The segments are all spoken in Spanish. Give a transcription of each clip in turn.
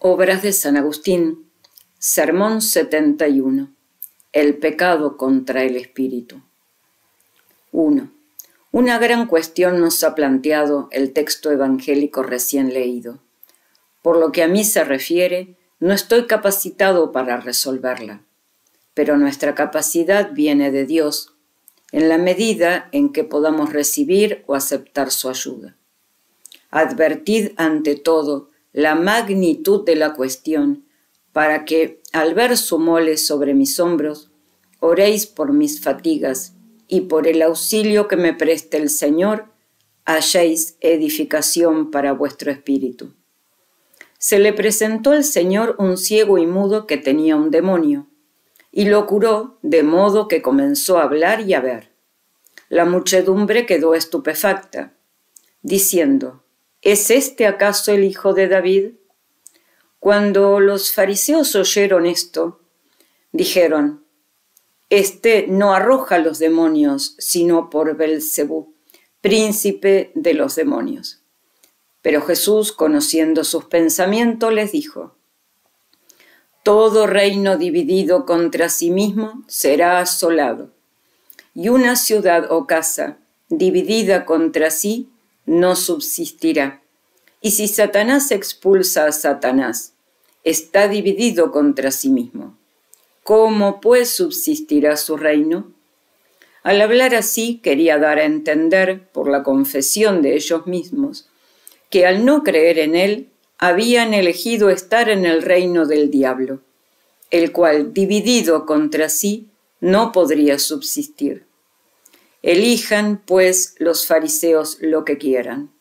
Obras de San Agustín, Sermón 71. El pecado contra el espíritu. 1. Una gran cuestión nos ha planteado el texto evangélico recién leído. Por lo que a mí se refiere, no estoy capacitado para resolverla, pero nuestra capacidad viene de Dios, en la medida en que podamos recibir o aceptar su ayuda. Advertid ante todo la magnitud de la cuestión, para que, al ver su mole sobre mis hombros, oréis por mis fatigas y por el auxilio que me preste el Señor, halléis edificación para vuestro espíritu. Se le presentó al Señor un ciego y mudo que tenía un demonio, y lo curó de modo que comenzó a hablar y a ver. La muchedumbre quedó estupefacta, diciendo, ¿Es este acaso el hijo de David? Cuando los fariseos oyeron esto, dijeron, Este no arroja los demonios, sino por Belcebú, príncipe de los demonios. Pero Jesús, conociendo sus pensamientos, les dijo, Todo reino dividido contra sí mismo será asolado, y una ciudad o casa dividida contra sí no subsistirá. Y si Satanás expulsa a Satanás, está dividido contra sí mismo. ¿Cómo pues subsistirá su reino? Al hablar así quería dar a entender, por la confesión de ellos mismos, que al no creer en él, habían elegido estar en el reino del diablo, el cual, dividido contra sí, no podría subsistir. Elijan, pues, los fariseos lo que quieran.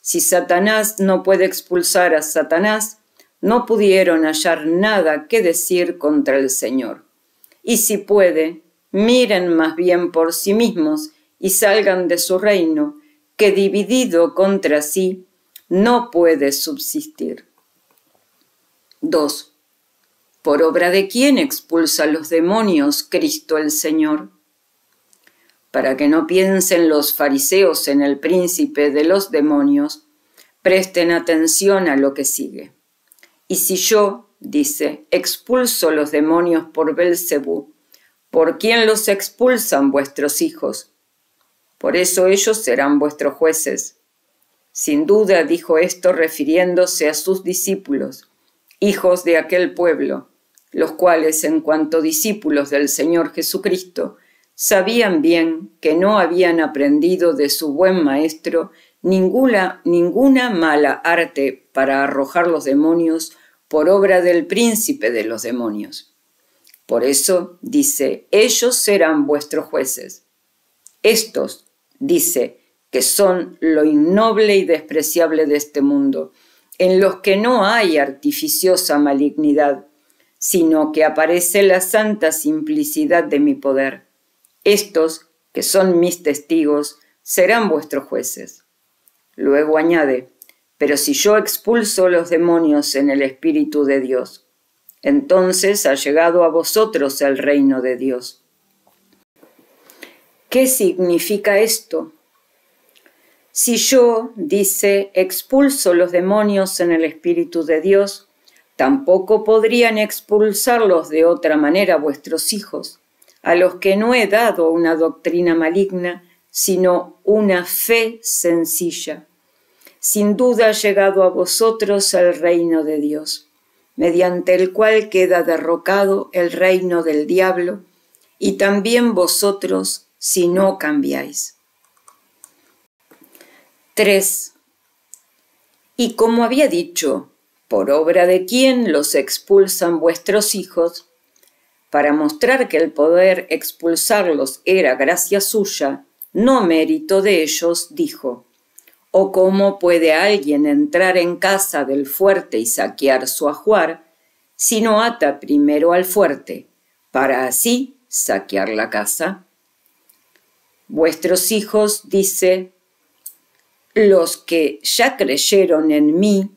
Si Satanás no puede expulsar a Satanás, no pudieron hallar nada que decir contra el Señor. Y si puede, miren más bien por sí mismos y salgan de su reino, que dividido contra sí no puede subsistir. 2. ¿Por obra de quién expulsa los demonios Cristo el Señor? Para que no piensen los fariseos en el príncipe de los demonios, presten atención a lo que sigue. Y si yo, dice, expulso los demonios por Belcebú, ¿por quién los expulsan vuestros hijos? Por eso ellos serán vuestros jueces. Sin duda dijo esto refiriéndose a sus discípulos, hijos de aquel pueblo, los cuales, en cuanto discípulos del Señor Jesucristo, sabían bien que no habían aprendido de su buen maestro ninguna, mala arte para arrojar los demonios por obra del príncipe de los demonios. Por eso dice, ellos serán vuestros jueces. Estos, dice, que son lo innoble y despreciable de este mundo, en los que no hay artificiosa malignidad, sino que aparece la santa simplicidad de mi poder estos, que son mis testigos, serán vuestros jueces. Luego añade, pero si yo expulso los demonios en el Espíritu de Dios, entonces ha llegado a vosotros el reino de Dios. ¿Qué significa esto? Si yo, dice, expulso los demonios en el Espíritu de Dios, tampoco podrían expulsarlos de otra manera vuestros hijos a los que no he dado una doctrina maligna, sino una fe sencilla. Sin duda ha llegado a vosotros el reino de Dios, mediante el cual queda derrocado el reino del diablo, y también vosotros si no cambiáis. 3. Y como había dicho, por obra de quién los expulsan vuestros hijos, para mostrar que el poder expulsarlos era gracia suya, no mérito de ellos, dijo, ¿O cómo puede alguien entrar en casa del fuerte y saquear su ajuar si no ata primero al fuerte, para así saquear la casa? Vuestros hijos, dice, los que ya creyeron en mí,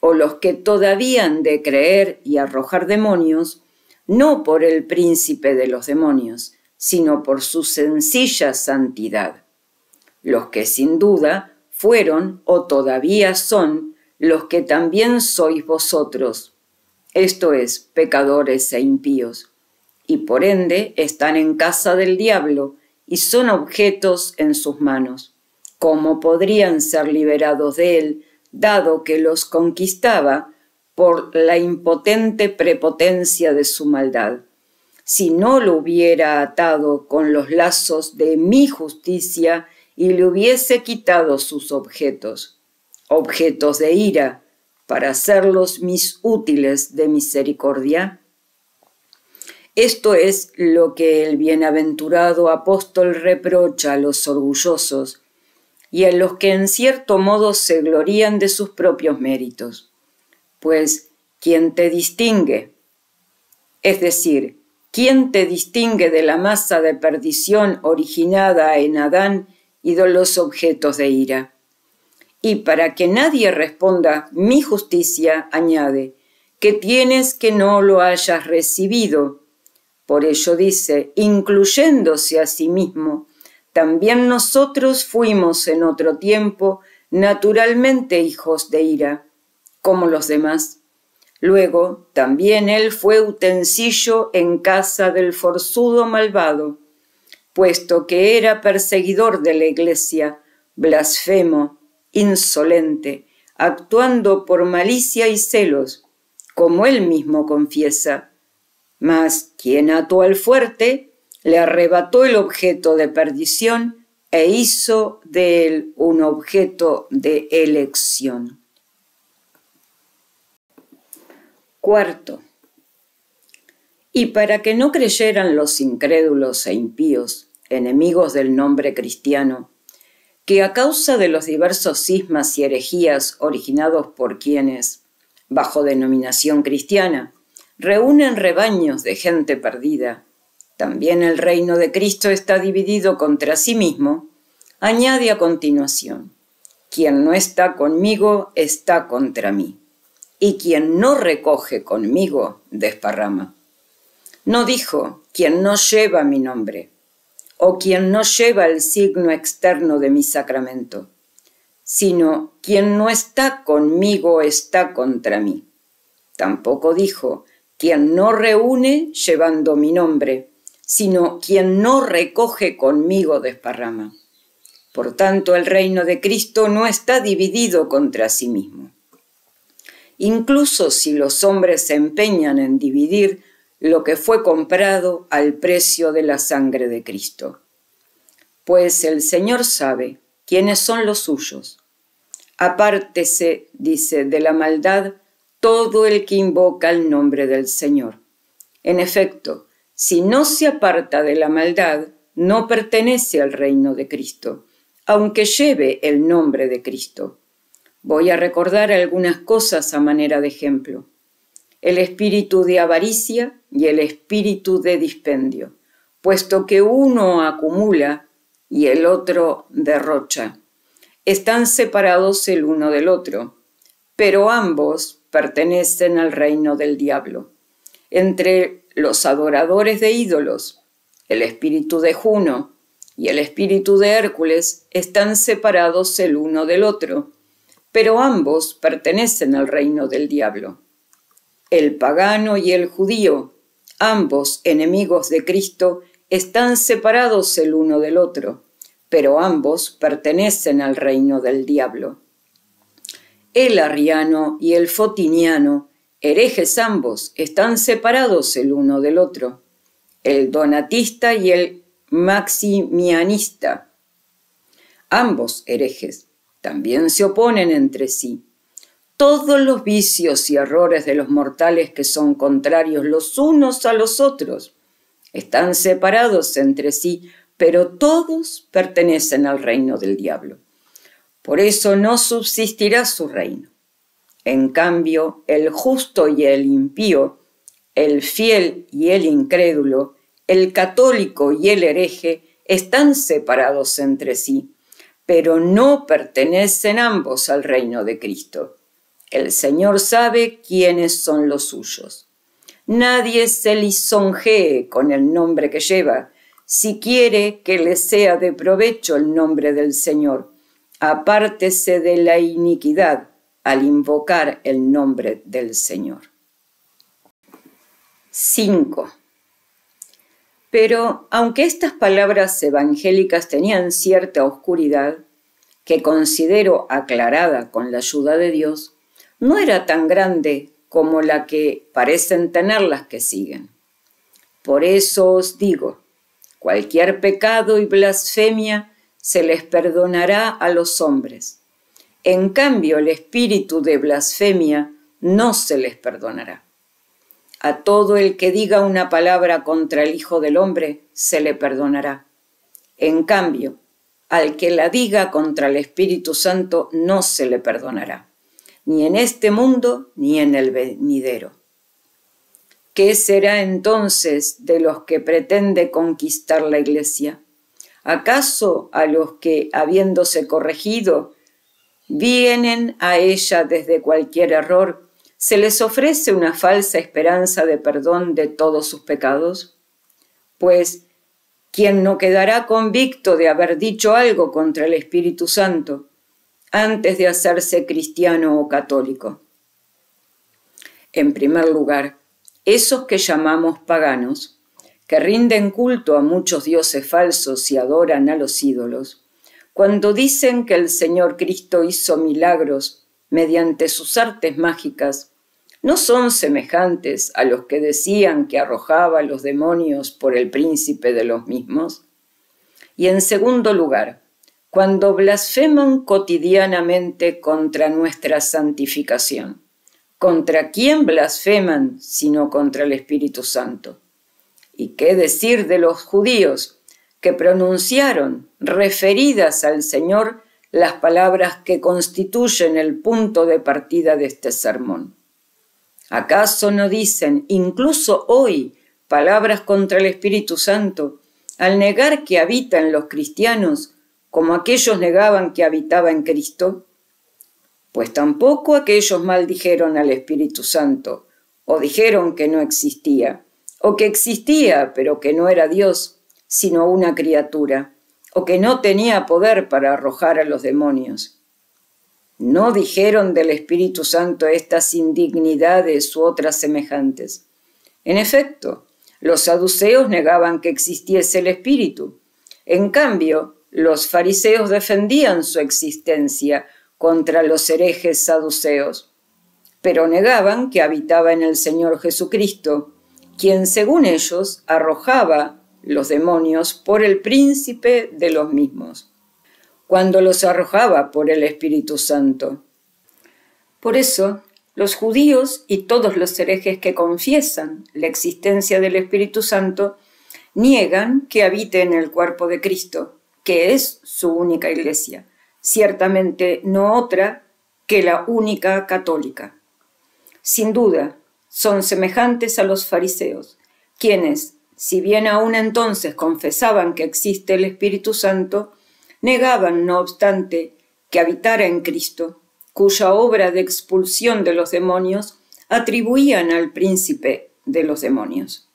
o los que todavía han de creer y arrojar demonios, no por el príncipe de los demonios, sino por su sencilla santidad. Los que sin duda fueron o todavía son los que también sois vosotros, esto es, pecadores e impíos, y por ende están en casa del diablo y son objetos en sus manos. ¿Cómo podrían ser liberados de él, dado que los conquistaba por la impotente prepotencia de su maldad? Si no lo hubiera atado con los lazos de mi justicia y le hubiese quitado sus objetos, objetos de ira, para hacerlos mis útiles de misericordia? Esto es lo que el bienaventurado apóstol reprocha a los orgullosos y a los que en cierto modo se glorían de sus propios méritos. Pues, ¿quién te distingue? Es decir, ¿quién te distingue de la masa de perdición originada en Adán y de los objetos de ira? Y para que nadie responda mi justicia, añade, que tienes que no lo hayas recibido, por ello dice, incluyéndose a sí mismo, también nosotros fuimos en otro tiempo naturalmente hijos de ira, como los demás. Luego también él fue utensilio en casa del forzudo malvado, puesto que era perseguidor de la iglesia, blasfemo, insolente, actuando por malicia y celos, como él mismo confiesa mas quien ató al fuerte le arrebató el objeto de perdición e hizo de él un objeto de elección. Cuarto. Y para que no creyeran los incrédulos e impíos, enemigos del nombre cristiano, que a causa de los diversos cismas y herejías originados por quienes, bajo denominación cristiana, reúnen rebaños de gente perdida. También el reino de Cristo está dividido contra sí mismo. Añade a continuación, quien no está conmigo está contra mí, y quien no recoge conmigo desparrama. No dijo, quien no lleva mi nombre, o quien no lleva el signo externo de mi sacramento, sino quien no está conmigo está contra mí. Tampoco dijo, quien no reúne llevando mi nombre, sino quien no recoge conmigo desparrama. Por tanto, el reino de Cristo no está dividido contra sí mismo. Incluso si los hombres se empeñan en dividir lo que fue comprado al precio de la sangre de Cristo. Pues el Señor sabe quiénes son los suyos. Apártese, dice, de la maldad todo el que invoca el nombre del Señor. En efecto, si no se aparta de la maldad, no pertenece al reino de Cristo, aunque lleve el nombre de Cristo. Voy a recordar algunas cosas a manera de ejemplo. El espíritu de avaricia y el espíritu de dispendio, puesto que uno acumula y el otro derrocha. Están separados el uno del otro, pero ambos pertenecen al reino del diablo. Entre los adoradores de ídolos, el espíritu de Juno y el espíritu de Hércules están separados el uno del otro, pero ambos pertenecen al reino del diablo. El pagano y el judío, ambos enemigos de Cristo, están separados el uno del otro, pero ambos pertenecen al reino del diablo el arriano y el fotiniano, herejes ambos, están separados el uno del otro, el donatista y el maximianista. Ambos herejes también se oponen entre sí. Todos los vicios y errores de los mortales que son contrarios los unos a los otros están separados entre sí, pero todos pertenecen al reino del diablo. Por eso no subsistirá su reino. En cambio, el justo y el impío, el fiel y el incrédulo, el católico y el hereje están separados entre sí, pero no pertenecen ambos al reino de Cristo. El Señor sabe quiénes son los suyos. Nadie se lisonjee con el nombre que lleva, si quiere que le sea de provecho el nombre del Señor apártese de la iniquidad al invocar el nombre del Señor. 5. Pero aunque estas palabras evangélicas tenían cierta oscuridad, que considero aclarada con la ayuda de Dios, no era tan grande como la que parecen tener las que siguen. Por eso os digo, cualquier pecado y blasfemia se les perdonará a los hombres. En cambio, el espíritu de blasfemia no se les perdonará. A todo el que diga una palabra contra el Hijo del Hombre se le perdonará. En cambio, al que la diga contra el Espíritu Santo no se le perdonará, ni en este mundo ni en el venidero. ¿Qué será entonces de los que pretende conquistar la iglesia? ¿Acaso a los que, habiéndose corregido, vienen a ella desde cualquier error se les ofrece una falsa esperanza de perdón de todos sus pecados? Pues, ¿quién no quedará convicto de haber dicho algo contra el Espíritu Santo antes de hacerse cristiano o católico? En primer lugar, esos que llamamos paganos, que rinden culto a muchos dioses falsos y adoran a los ídolos, cuando dicen que el Señor Cristo hizo milagros mediante sus artes mágicas, no son semejantes a los que decían que arrojaba los demonios por el príncipe de los mismos? Y en segundo lugar, cuando blasfeman cotidianamente contra nuestra santificación, ¿contra quién blasfeman sino contra el Espíritu Santo? ¿Y qué decir de los judíos que pronunciaron, referidas al Señor, las palabras que constituyen el punto de partida de este sermón? ¿Acaso no dicen, incluso hoy, palabras contra el Espíritu Santo, al negar que habita en los cristianos, como aquellos negaban que habitaba en Cristo? Pues tampoco aquellos maldijeron al Espíritu Santo, o dijeron que no existía, o que existía, pero que no era Dios, sino una criatura, o que no tenía poder para arrojar a los demonios. No dijeron del Espíritu Santo estas indignidades u otras semejantes. En efecto, los saduceos negaban que existiese el Espíritu. En cambio, los fariseos defendían su existencia contra los herejes saduceos, pero negaban que habitaba en el Señor Jesucristo, quien según ellos arrojaba los demonios por el príncipe de los mismos cuando los arrojaba por el Espíritu Santo. Por eso, los judíos y todos los herejes que confiesan la existencia del Espíritu Santo niegan que habite en el cuerpo de Cristo, que es su única iglesia, ciertamente no otra que la única católica. Sin duda, son semejantes a los fariseos, quienes, si bien aún entonces confesaban que existe el Espíritu Santo, negaban, no obstante, que habitara en Cristo, cuya obra de expulsión de los demonios atribuían al príncipe de los demonios.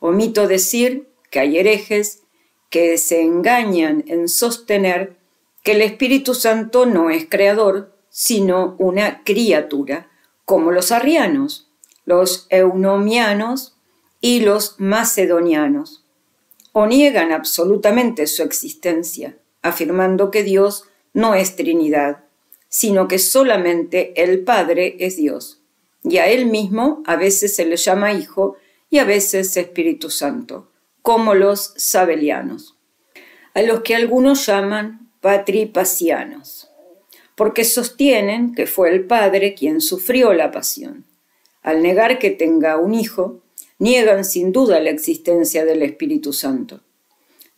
Omito decir que hay herejes que se engañan en sostener que el Espíritu Santo no es creador, sino una criatura, como los arrianos, los eunomianos y los macedonianos, o niegan absolutamente su existencia afirmando que Dios no es Trinidad, sino que solamente el Padre es Dios, y a Él mismo a veces se le llama Hijo y a veces Espíritu Santo, como los sabelianos, a los que algunos llaman patripasianos, porque sostienen que fue el Padre quien sufrió la pasión. Al negar que tenga un hijo, niegan sin duda la existencia del Espíritu Santo.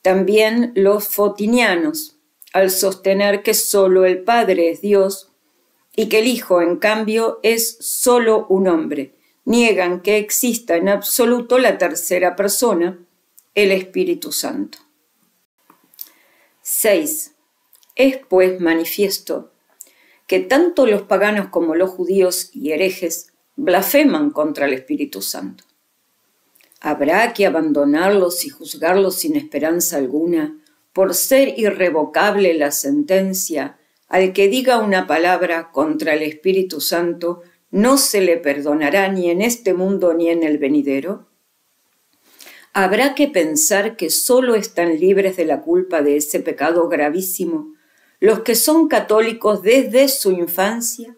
También los fotinianos, al sostener que solo el Padre es Dios y que el Hijo, en cambio, es solo un hombre, niegan que exista en absoluto la tercera persona, el Espíritu Santo. 6. Es pues manifiesto que tanto los paganos como los judíos y herejes blasfeman contra el Espíritu Santo. Habrá que abandonarlos y juzgarlos sin esperanza alguna, por ser irrevocable la sentencia, al que diga una palabra contra el Espíritu Santo, no se le perdonará ni en este mundo ni en el venidero? habrá que pensar que sólo están libres de la culpa de ese pecado gravísimo los que son católicos desde su infancia.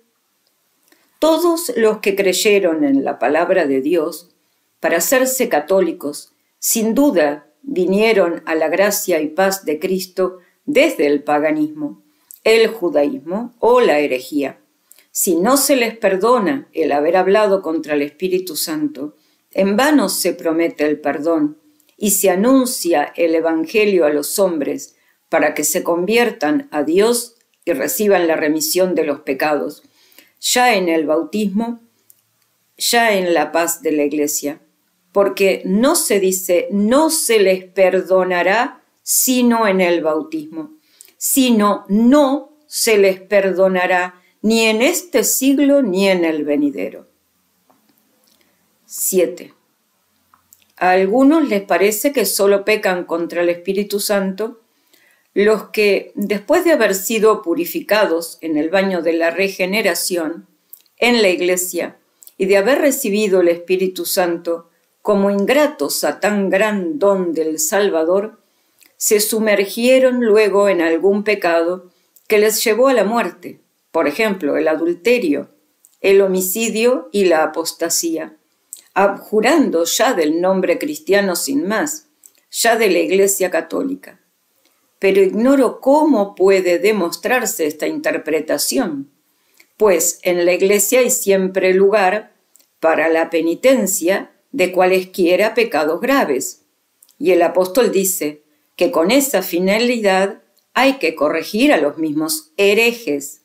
Todos los que creyeron en la palabra de Dios para hacerse católicos, sin duda vinieron a la gracia y paz de Cristo desde el paganismo, el judaísmo o la herejía. Si no se les perdona el haber hablado contra el Espíritu Santo, en vano se promete el perdón y se anuncia el Evangelio a los hombres para que se conviertan a Dios y reciban la remisión de los pecados, ya en el bautismo, ya en la paz de la iglesia, porque no se dice no se les perdonará sino en el bautismo, sino no se les perdonará ni en este siglo ni en el venidero. 7. A algunos les parece que solo pecan contra el Espíritu Santo los que, después de haber sido purificados en el baño de la regeneración, en la iglesia, y de haber recibido el Espíritu Santo como ingratos a tan gran don del Salvador, se sumergieron luego en algún pecado que les llevó a la muerte, por ejemplo, el adulterio, el homicidio y la apostasía, abjurando ya del nombre cristiano sin más, ya de la Iglesia católica. Pero ignoro cómo puede demostrarse esta interpretación, pues en la Iglesia hay siempre lugar para la penitencia de cualesquiera pecados graves. Y el apóstol dice que con esa finalidad hay que corregir a los mismos herejes,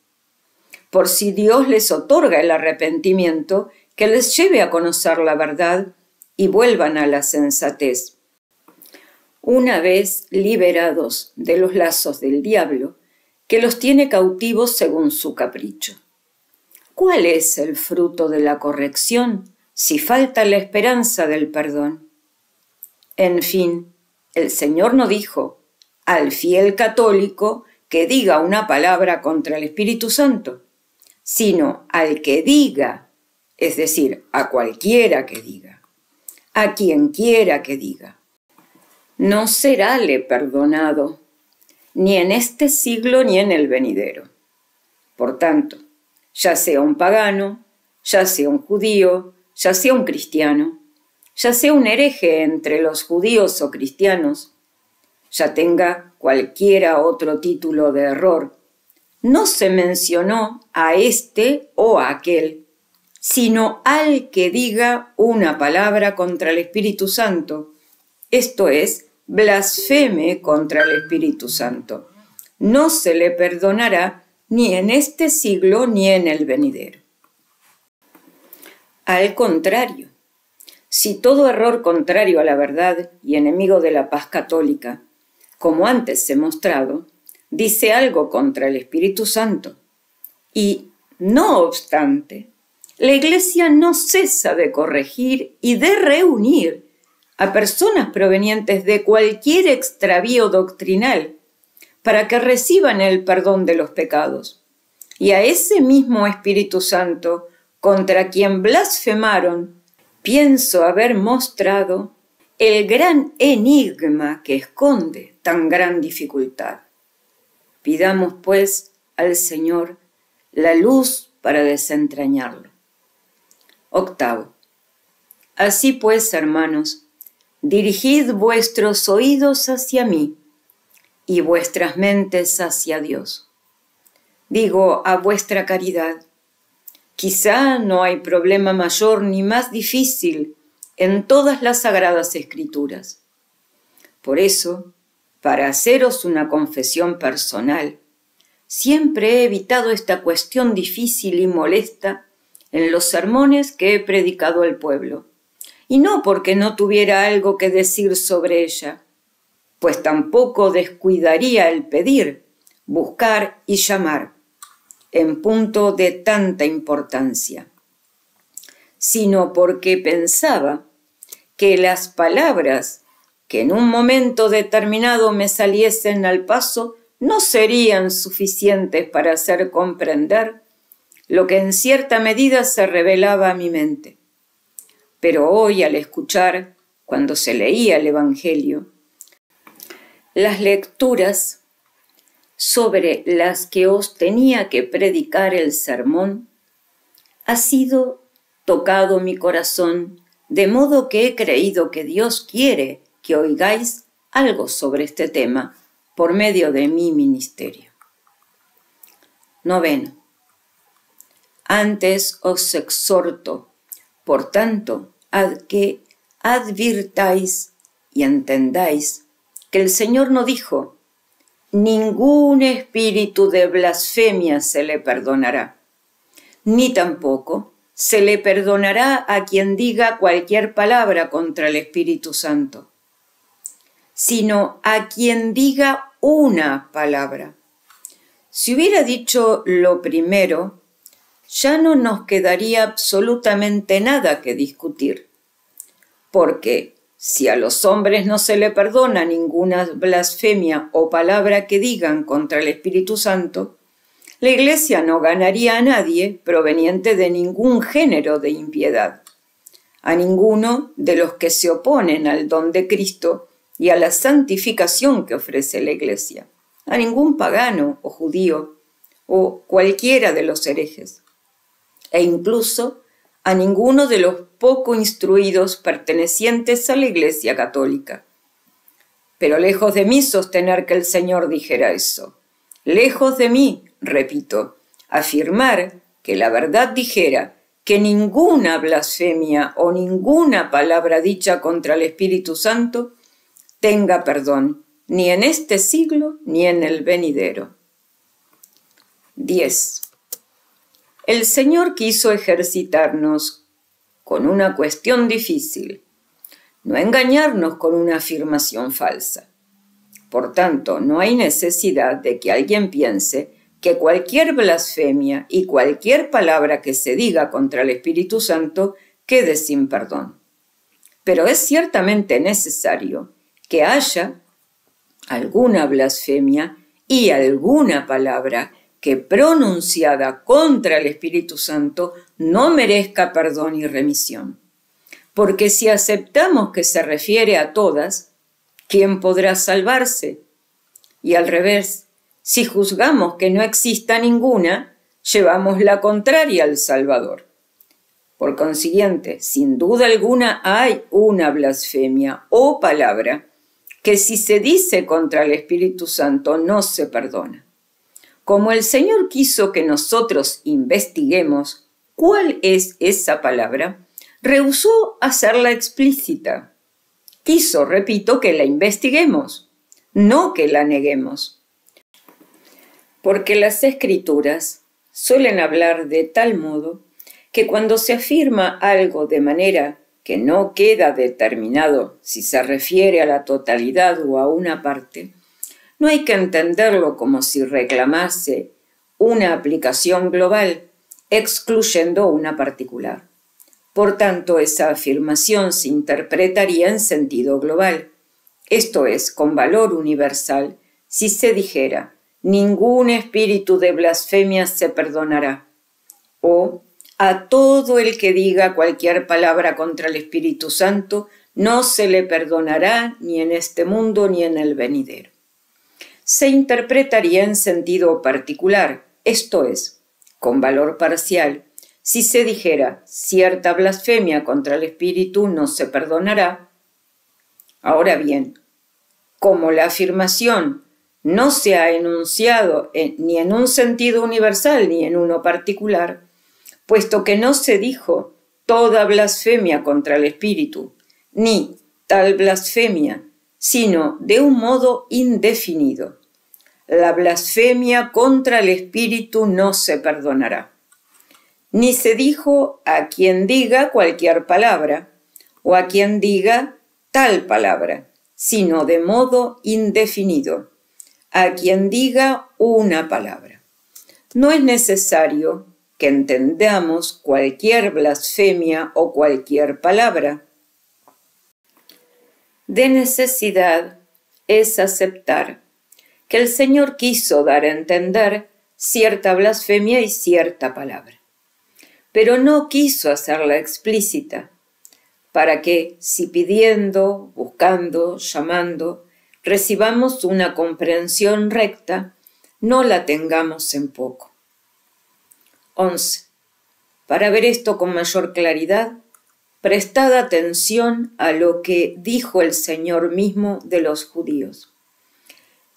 por si Dios les otorga el arrepentimiento que les lleve a conocer la verdad y vuelvan a la sensatez. Una vez liberados de los lazos del diablo, que los tiene cautivos según su capricho. ¿Cuál es el fruto de la corrección si falta la esperanza del perdón? En fin, el Señor no dijo al fiel católico que diga una palabra contra el Espíritu Santo, sino al que diga, es decir, a cualquiera que diga, a quien quiera que diga. No serále perdonado, ni en este siglo ni en el venidero. Por tanto, ya sea un pagano, ya sea un judío, ya sea un cristiano, ya sea un hereje entre los judíos o cristianos, ya tenga cualquiera otro título de error, no se mencionó a este o a aquel, sino al que diga una palabra contra el Espíritu Santo, esto es, blasfeme contra el Espíritu Santo. No se le perdonará ni en este siglo ni en el venidero. Al contrario, si todo error contrario a la verdad y enemigo de la paz católica, como antes he mostrado, dice algo contra el Espíritu Santo. Y, no obstante, la Iglesia no cesa de corregir y de reunir a personas provenientes de cualquier extravío doctrinal para que reciban el perdón de los pecados. Y a ese mismo Espíritu Santo, contra quien blasfemaron, pienso haber mostrado el gran enigma que esconde tan gran dificultad. Pidamos, pues, al Señor la luz para desentrañarlo. Octavo. Así pues, hermanos, dirigid vuestros oídos hacia mí y vuestras mentes hacia Dios. Digo, a vuestra caridad. Quizá no hay problema mayor ni más difícil en todas las sagradas escrituras. Por eso, para haceros una confesión personal. Siempre he evitado esta cuestión difícil y molesta en los sermones que he predicado al pueblo, y no porque no tuviera algo que decir sobre ella, pues tampoco descuidaría el pedir, buscar y llamar, en punto de tanta importancia, sino porque pensaba que las palabras que en un momento determinado me saliesen al paso no serían suficientes para hacer comprender lo que en cierta medida se revelaba a mi mente. Pero hoy, al escuchar cuando se leía el Evangelio, las lecturas sobre las que os tenía que predicar el sermón, ha sido tocado mi corazón, de modo que he creído que Dios quiere que oigáis algo sobre este tema por medio de mi ministerio. Noveno. Antes os exhorto, por tanto, a que advirtáis y entendáis que el Señor no dijo, ningún espíritu de blasfemia se le perdonará, ni tampoco se le perdonará a quien diga cualquier palabra contra el Espíritu Santo, sino a quien diga una palabra. Si hubiera dicho lo primero, ya no nos quedaría absolutamente nada que discutir, porque si a los hombres no se le perdona ninguna blasfemia o palabra que digan contra el Espíritu Santo, la Iglesia no ganaría a nadie proveniente de ningún género de impiedad, a ninguno de los que se oponen al don de Cristo y a la santificación que ofrece la Iglesia, a ningún pagano o judío o cualquiera de los herejes, e incluso a ninguno de los poco instruidos pertenecientes a la Iglesia católica. Pero lejos de mí sostener que el Señor dijera eso. Lejos de mí, repito, afirmar que la verdad dijera que ninguna blasfemia o ninguna palabra dicha contra el Espíritu Santo tenga perdón, ni en este siglo ni en el venidero. 10. El Señor quiso ejercitarnos con una cuestión difícil, no engañarnos con una afirmación falsa. Por tanto, no hay necesidad de que alguien piense que cualquier blasfemia y cualquier palabra que se diga contra el Espíritu Santo quede sin perdón. Pero es ciertamente necesario que haya alguna blasfemia y alguna palabra que pronunciada contra el Espíritu Santo no merezca perdón y remisión. Porque si aceptamos que se refiere a todas, ¿quién podrá salvarse? Y al revés, si juzgamos que no exista ninguna, llevamos la contraria al Salvador. Por consiguiente, sin duda alguna hay una blasfemia o palabra que si se dice contra el Espíritu Santo no se perdona. Como el Señor quiso que nosotros investiguemos cuál es esa palabra, rehusó hacerla explícita. Quiso, repito, que la investiguemos, no que la neguemos. Porque las escrituras suelen hablar de tal modo que cuando se afirma algo de manera que no queda determinado si se refiere a la totalidad o a una parte, no hay que entenderlo como si reclamase una aplicación global excluyendo una particular. Por tanto, esa afirmación se interpretaría en sentido global, esto es, con valor universal, si se dijera, ningún espíritu de blasfemia se perdonará, o a todo el que diga cualquier palabra contra el Espíritu Santo, no se le perdonará ni en este mundo ni en el venidero se interpretaría en sentido particular, esto es, con valor parcial, si se dijera cierta blasfemia contra el espíritu no se perdonará. Ahora bien, como la afirmación no se ha enunciado ni en un sentido universal ni en uno particular, puesto que no se dijo toda blasfemia contra el espíritu, ni tal blasfemia sino de un modo indefinido. La blasfemia contra el Espíritu no se perdonará. Ni se dijo a quien diga cualquier palabra o a quien diga tal palabra, sino de modo indefinido, a quien diga una palabra. No es necesario que entendamos cualquier blasfemia o cualquier palabra, de necesidad es aceptar que el Señor quiso dar a entender cierta blasfemia y cierta palabra, pero no quiso hacerla explícita, para que, si pidiendo, buscando, llamando, recibamos una comprensión recta, no la tengamos en poco. 11. Para ver esto con mayor claridad, prestad atención a lo que dijo el Señor mismo de los judíos.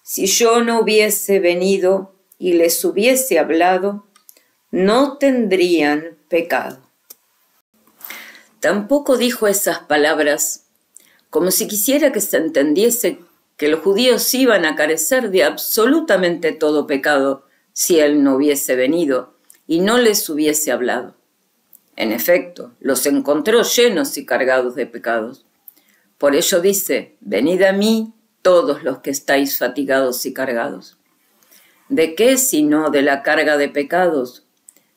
Si yo no hubiese venido y les hubiese hablado, no tendrían pecado. Tampoco dijo esas palabras como si quisiera que se entendiese que los judíos iban a carecer de absolutamente todo pecado si él no hubiese venido y no les hubiese hablado. En efecto, los encontró llenos y cargados de pecados. Por ello dice, venid a mí todos los que estáis fatigados y cargados. ¿De qué sino de la carga de pecados?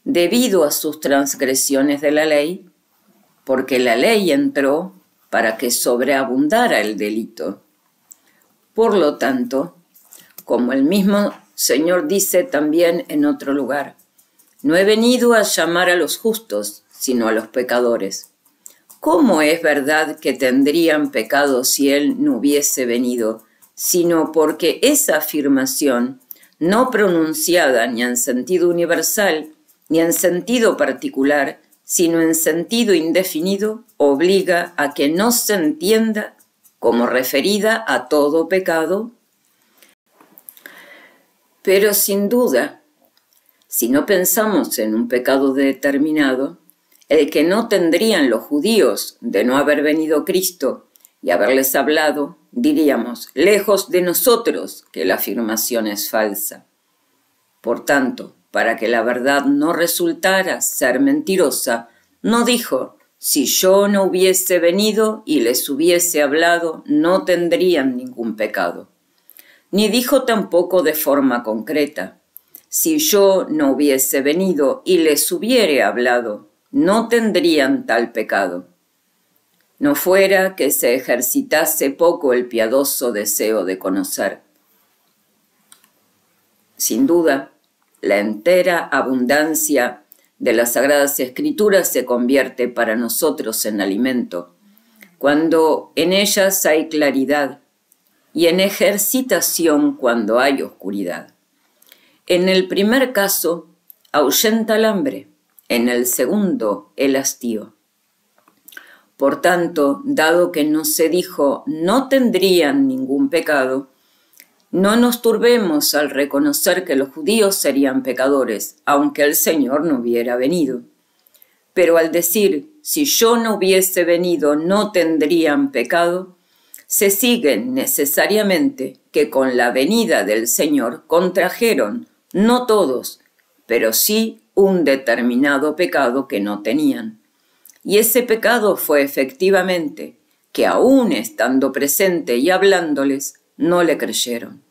Debido a sus transgresiones de la ley, porque la ley entró para que sobreabundara el delito. Por lo tanto, como el mismo Señor dice también en otro lugar, no he venido a llamar a los justos, sino a los pecadores. ¿Cómo es verdad que tendrían pecado si Él no hubiese venido, sino porque esa afirmación, no pronunciada ni en sentido universal, ni en sentido particular, sino en sentido indefinido, obliga a que no se entienda como referida a todo pecado? Pero sin duda, si no pensamos en un pecado determinado, el que no tendrían los judíos de no haber venido Cristo y haberles hablado, diríamos, lejos de nosotros que la afirmación es falsa. Por tanto, para que la verdad no resultara ser mentirosa, no dijo, si yo no hubiese venido y les hubiese hablado, no tendrían ningún pecado. Ni dijo tampoco de forma concreta, si yo no hubiese venido y les hubiere hablado, no tendrían tal pecado. No fuera que se ejercitase poco el piadoso deseo de conocer. Sin duda, la entera abundancia de las Sagradas Escrituras se convierte para nosotros en alimento, cuando en ellas hay claridad y en ejercitación cuando hay oscuridad. En el primer caso, ahuyenta el hambre en el segundo el hastío. Por tanto, dado que no se dijo no tendrían ningún pecado, no nos turbemos al reconocer que los judíos serían pecadores, aunque el Señor no hubiera venido. Pero al decir, si yo no hubiese venido no tendrían pecado, se sigue necesariamente que con la venida del Señor contrajeron, no todos, pero sí un determinado pecado que no tenían. Y ese pecado fue efectivamente que aún estando presente y hablándoles, no le creyeron.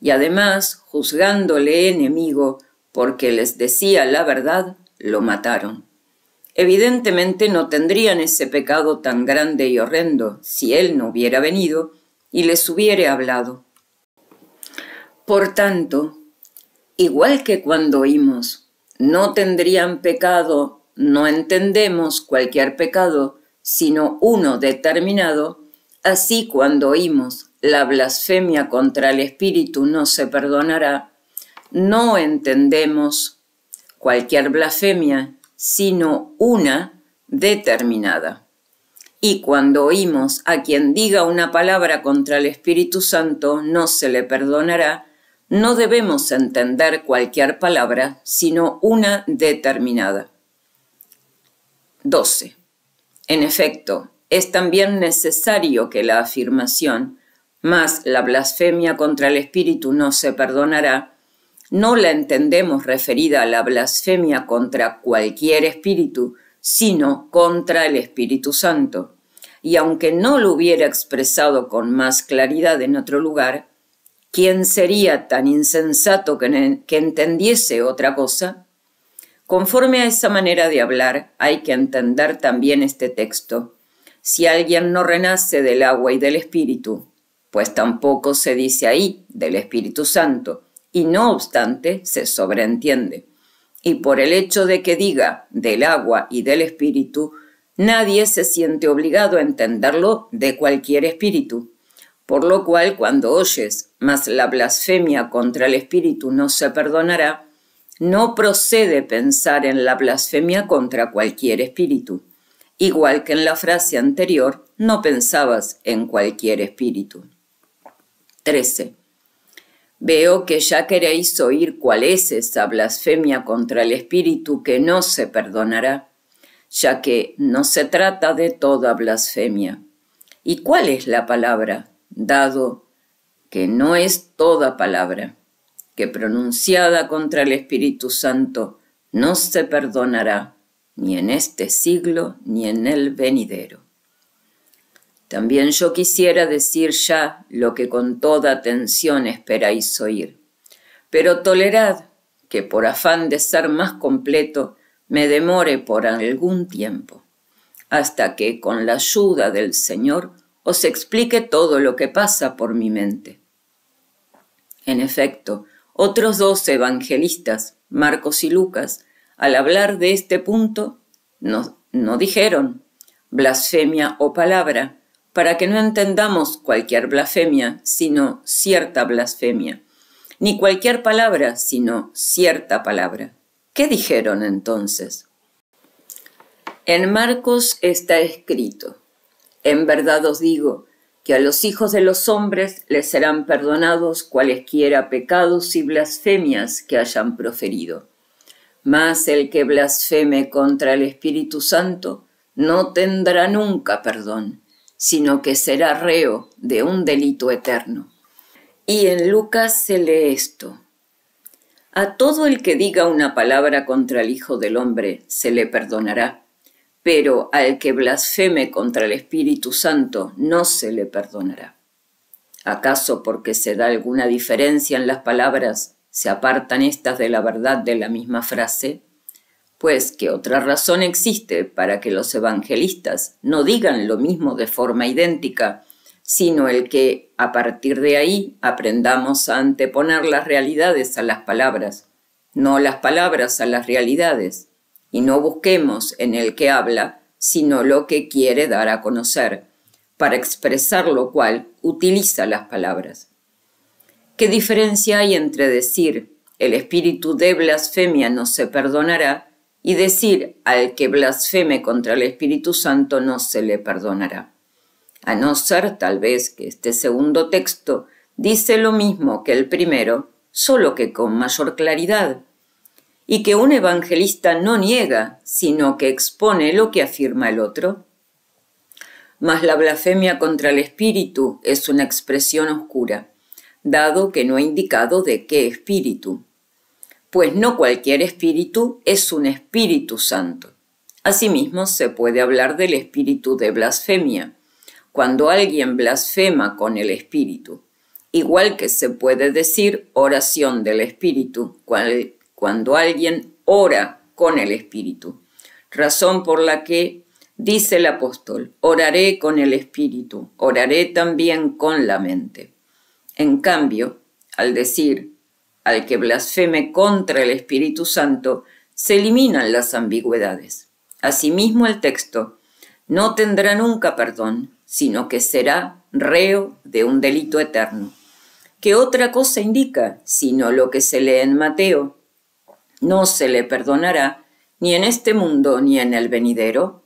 Y además, juzgándole enemigo porque les decía la verdad, lo mataron. Evidentemente no tendrían ese pecado tan grande y horrendo si él no hubiera venido y les hubiere hablado. Por tanto, igual que cuando oímos no tendrían pecado, no entendemos cualquier pecado, sino uno determinado, así cuando oímos la blasfemia contra el Espíritu no se perdonará, no entendemos cualquier blasfemia, sino una determinada. Y cuando oímos a quien diga una palabra contra el Espíritu Santo, no se le perdonará, no debemos entender cualquier palabra, sino una determinada. 12. En efecto, es también necesario que la afirmación, más la blasfemia contra el Espíritu no se perdonará, no la entendemos referida a la blasfemia contra cualquier espíritu, sino contra el Espíritu Santo. Y aunque no lo hubiera expresado con más claridad en otro lugar, ¿Quién sería tan insensato que, entendiese otra cosa? Conforme a esa manera de hablar, hay que entender también este texto. Si alguien no renace del agua y del Espíritu, pues tampoco se dice ahí del Espíritu Santo, y no obstante se sobreentiende. Y por el hecho de que diga del agua y del Espíritu, nadie se siente obligado a entenderlo de cualquier espíritu, por lo cual cuando oyes, mas la blasfemia contra el espíritu no se perdonará, no procede pensar en la blasfemia contra cualquier espíritu, igual que en la frase anterior no pensabas en cualquier espíritu. 13. Veo que ya queréis oír cuál es esa blasfemia contra el espíritu que no se perdonará, ya que no se trata de toda blasfemia. ¿Y cuál es la palabra? Dado que no es toda palabra, que pronunciada contra el Espíritu Santo no se perdonará ni en este siglo ni en el venidero. También yo quisiera decir ya lo que con toda atención esperáis oír, pero tolerad que por afán de ser más completo me demore por algún tiempo, hasta que con la ayuda del Señor os explique todo lo que pasa por mi mente. En efecto, otros dos evangelistas, Marcos y Lucas, al hablar de este punto, no, no dijeron blasfemia o palabra, para que no entendamos cualquier blasfemia, sino cierta blasfemia, ni cualquier palabra, sino cierta palabra. ¿Qué dijeron entonces? En Marcos está escrito, en verdad os digo, que a los hijos de los hombres les serán perdonados cualesquiera pecados y blasfemias que hayan proferido. Mas el que blasfeme contra el Espíritu Santo no tendrá nunca perdón, sino que será reo de un delito eterno. Y en Lucas se lee esto. A todo el que diga una palabra contra el Hijo del Hombre se le perdonará, pero al que blasfeme contra el Espíritu Santo no se le perdonará. ¿Acaso porque se da alguna diferencia en las palabras se apartan estas de la verdad de la misma frase? pues que otra razón existe para que los evangelistas no digan lo mismo de forma idéntica, sino el que a partir de ahí aprendamos a anteponer las realidades a las palabras, no las palabras a las realidades, y no busquemos en el que habla, sino lo que quiere dar a conocer, para expresar lo cual utiliza las palabras. ¿Qué diferencia hay entre decir el espíritu de blasfemia no se perdonará y decir al que blasfeme contra el Espíritu Santo no se le perdonará. A no ser tal vez que este segundo texto dice lo mismo que el primero, solo que con mayor claridad, y que un evangelista no niega, sino que expone lo que afirma el otro. Mas la blasfemia contra el Espíritu es una expresión oscura, dado que no ha indicado de qué espíritu pues no cualquier espíritu es un espíritu santo. Asimismo, se puede hablar del espíritu de blasfemia, cuando alguien blasfema con el espíritu, igual que se puede decir oración del espíritu, cuando alguien ora con el espíritu, razón por la que dice el apóstol, oraré con el espíritu, oraré también con la mente. En cambio, al decir al que blasfeme contra el Espíritu Santo, se eliminan las ambigüedades. Asimismo el texto no tendrá nunca perdón, sino que será reo de un delito eterno. ¿Qué otra cosa indica, sino lo que se lee en Mateo? No se le perdonará ni en este mundo ni en el venidero.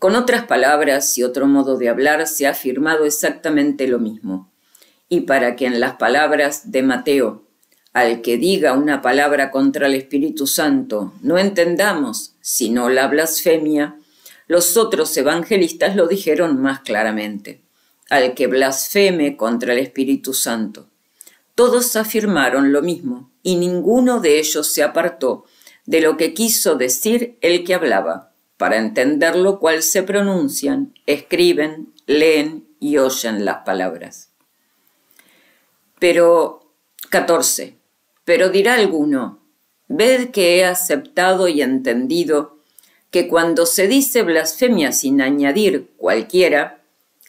Con otras palabras y otro modo de hablar se ha afirmado exactamente lo mismo. Y para que en las palabras de Mateo al que diga una palabra contra el Espíritu Santo no entendamos sino la blasfemia, los otros evangelistas lo dijeron más claramente, al que blasfeme contra el Espíritu Santo. Todos afirmaron lo mismo y ninguno de ellos se apartó de lo que quiso decir el que hablaba, para entender lo cual se pronuncian, escriben, leen y oyen las palabras. Pero 14. Pero dirá alguno, ved que he aceptado y entendido que cuando se dice blasfemia sin añadir cualquiera,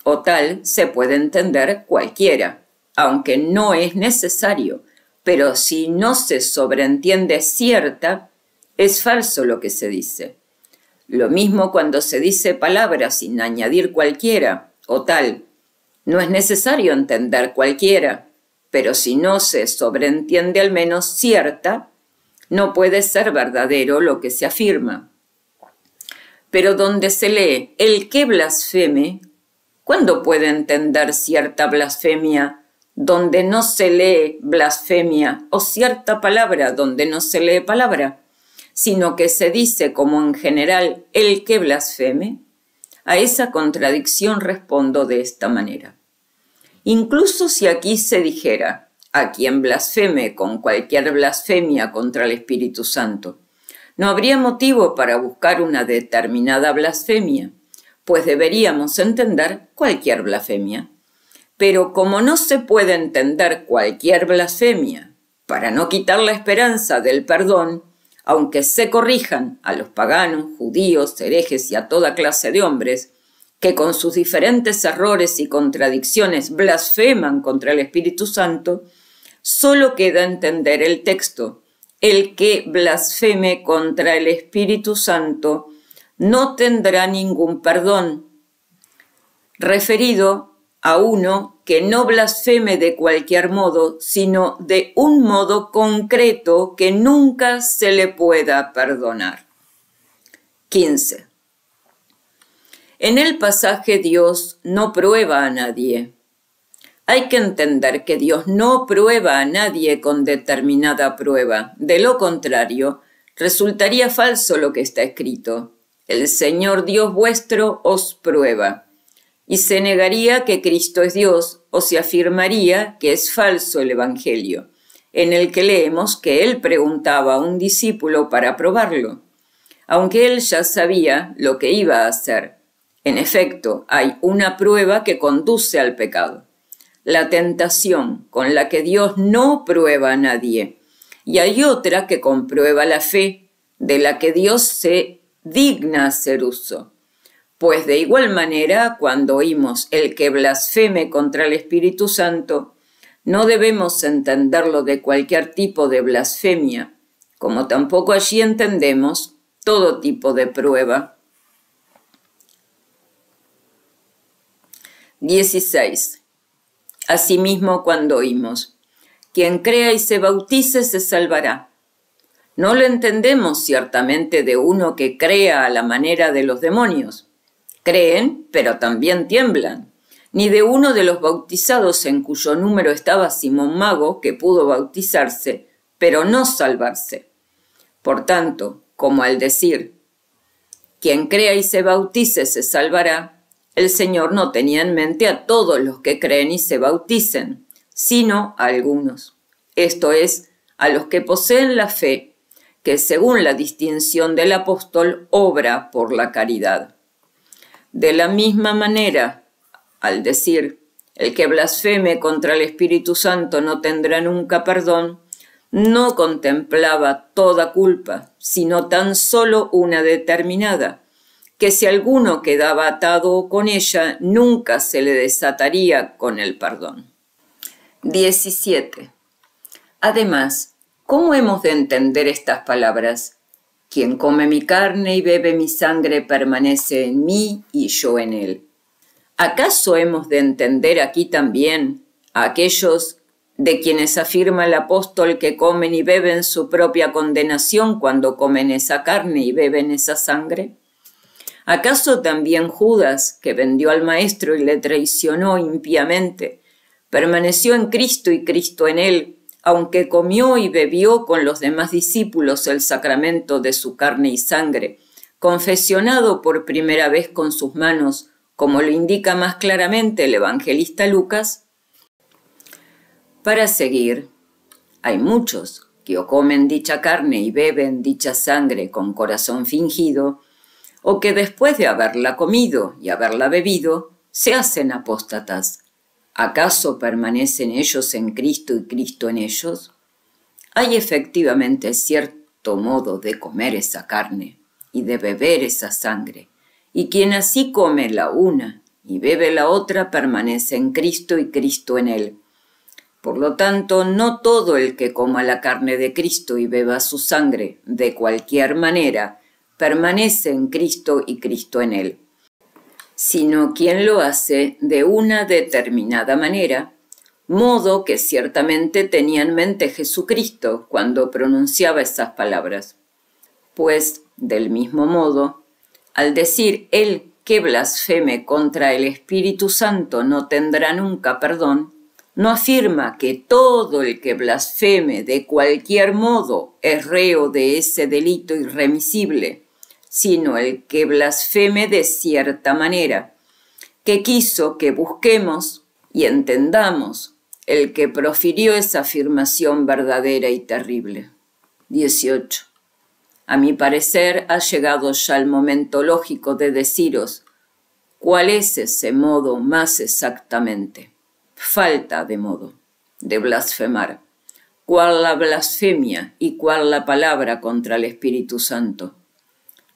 o tal se puede entender cualquiera, aunque no es necesario, pero si no se sobreentiende cierta, es falso lo que se dice. Lo mismo cuando se dice palabras sin añadir cualquiera o tal. No es necesario entender cualquiera, pero si no se sobreentiende al menos cierta, no puede ser verdadero lo que se afirma. Pero donde se lee el que blasfeme, ¿cuándo puede entender cierta blasfemia donde no se lee blasfemia o cierta palabra donde no se lee palabra, sino que se dice como en general el que blasfeme? A esa contradicción respondo de esta manera. Incluso si aquí se dijera a quien blasfeme con cualquier blasfemia contra el Espíritu Santo. No habría motivo para buscar una determinada blasfemia, pues deberíamos entender cualquier blasfemia. Pero como no se puede entender cualquier blasfemia, para no quitar la esperanza del perdón, aunque se corrijan a los paganos, judíos, herejes y a toda clase de hombres, que con sus diferentes errores y contradicciones blasfeman contra el Espíritu Santo, solo queda entender el texto. El que blasfeme contra el Espíritu Santo no tendrá ningún perdón, referido a uno que no blasfeme de cualquier modo, sino de un modo concreto que nunca se le pueda perdonar. 15. En el pasaje Dios no prueba a nadie. Hay que entender que Dios no prueba a nadie con determinada prueba. De lo contrario, resultaría falso lo que está escrito. El Señor Dios vuestro os prueba. Y se negaría que Cristo es Dios o se afirmaría que es falso el Evangelio, en el que leemos que Él preguntaba a un discípulo para probarlo, aunque Él ya sabía lo que iba a hacer. En efecto, hay una prueba que conduce al pecado la tentación con la que Dios no prueba a nadie, y hay otra que comprueba la fe, de la que Dios se digna hacer uso. Pues de igual manera, cuando oímos el que blasfeme contra el Espíritu Santo, no debemos entenderlo de cualquier tipo de blasfemia, como tampoco allí entendemos todo tipo de prueba. 16. Asimismo, cuando oímos, quien crea y se bautice se salvará. No lo entendemos ciertamente de uno que crea a la manera de los demonios. Creen, pero también tiemblan. Ni de uno de los bautizados en cuyo número estaba Simón Mago, que pudo bautizarse, pero no salvarse. Por tanto, como al decir, quien crea y se bautice se salvará, el Señor no tenía en mente a todos los que creen y se bauticen, sino a algunos, esto es, a los que poseen la fe, que según la distinción del apóstol obra por la caridad. De la misma manera, al decir, el que blasfeme contra el Espíritu Santo no tendrá nunca perdón, no contemplaba toda culpa, sino tan solo una determinada, que si alguno quedaba atado con ella, nunca se le desataría con el perdón. 17. Además, ¿cómo hemos de entender estas palabras? Quien come mi carne y bebe mi sangre permanece en mí y yo en él. ¿Acaso hemos de entender aquí también a aquellos de quienes afirma el apóstol que comen y beben su propia condenación cuando comen esa carne y beben esa sangre? ¿Acaso también Judas, que vendió al Maestro y le traicionó impíamente, permaneció en Cristo y Cristo en él, aunque comió y bebió con los demás discípulos el sacramento de su carne y sangre, confesionado por primera vez con sus manos, como lo indica más claramente el evangelista Lucas? Para seguir, hay muchos que o comen dicha carne y beben dicha sangre con corazón fingido, o que después de haberla comido y haberla bebido, se hacen apóstatas. ¿Acaso permanecen ellos en Cristo y Cristo en ellos? Hay efectivamente cierto modo de comer esa carne y de beber esa sangre, y quien así come la una y bebe la otra permanece en Cristo y Cristo en él. Por lo tanto, no todo el que coma la carne de Cristo y beba su sangre de cualquier manera permanece en Cristo y Cristo en él, sino quien lo hace de una determinada manera, modo que ciertamente tenía en mente Jesucristo cuando pronunciaba esas palabras. Pues, del mismo modo, al decir él que blasfeme contra el Espíritu Santo no tendrá nunca perdón, no afirma que todo el que blasfeme de cualquier modo es reo de ese delito irremisible, sino el que blasfeme de cierta manera, que quiso que busquemos y entendamos el que profirió esa afirmación verdadera y terrible. 18. A mi parecer ha llegado ya el momento lógico de deciros cuál es ese modo más exactamente falta de modo de blasfemar. ¿Cuál la blasfemia y cuál la palabra contra el Espíritu Santo?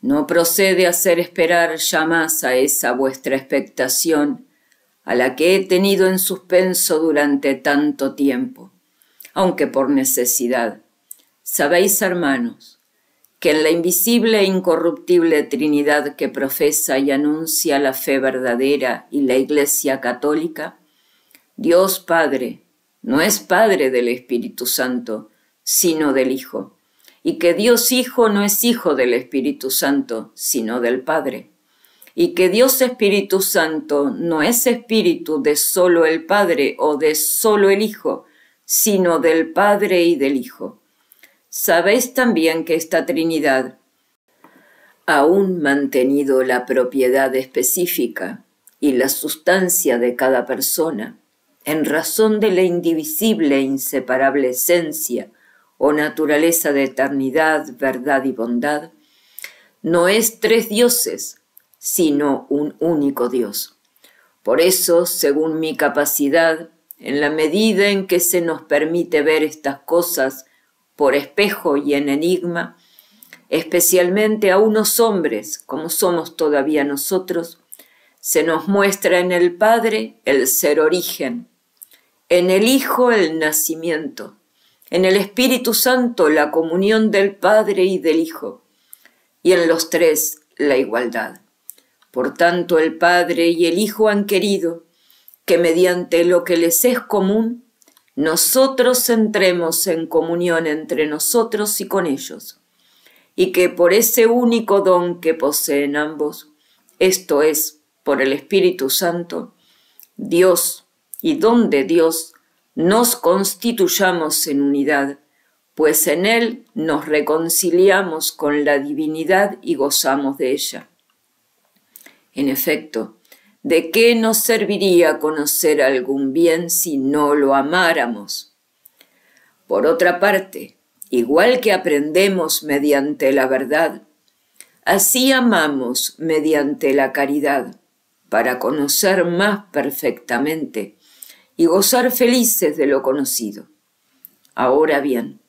No procede hacer esperar ya más a esa vuestra expectación, a la que he tenido en suspenso durante tanto tiempo, aunque por necesidad. Sabéis, hermanos, que en la invisible e incorruptible Trinidad que profesa y anuncia la fe verdadera y la Iglesia católica, Dios Padre no es Padre del Espíritu Santo, sino del Hijo, y que Dios Hijo no es Hijo del Espíritu Santo, sino del Padre, y que Dios Espíritu Santo no es Espíritu de solo el Padre o de solo el Hijo, sino del Padre y del Hijo. Sabéis también que esta Trinidad, aún mantenido la propiedad específica y la sustancia de cada persona, en razón de la indivisible e inseparable esencia o naturaleza de eternidad, verdad y bondad, no es tres dioses, sino un único Dios. Por eso, según mi capacidad, en la medida en que se nos permite ver estas cosas por espejo y en enigma, especialmente a unos hombres como somos todavía nosotros, se nos muestra en el Padre el ser origen, en el Hijo el nacimiento, en el Espíritu Santo la comunión del Padre y del Hijo, y en los tres la igualdad. Por tanto, el Padre y el Hijo han querido que mediante lo que les es común, nosotros entremos en comunión entre nosotros y con ellos, y que por ese único don que poseen ambos, esto es, por el Espíritu Santo, Dios y donde Dios nos constituyamos en unidad, pues en Él nos reconciliamos con la divinidad y gozamos de ella. En efecto, ¿de qué nos serviría conocer algún bien si no lo amáramos? Por otra parte, igual que aprendemos mediante la verdad, así amamos mediante la caridad, para conocer más perfectamente y gozar felices de lo conocido. Ahora bien,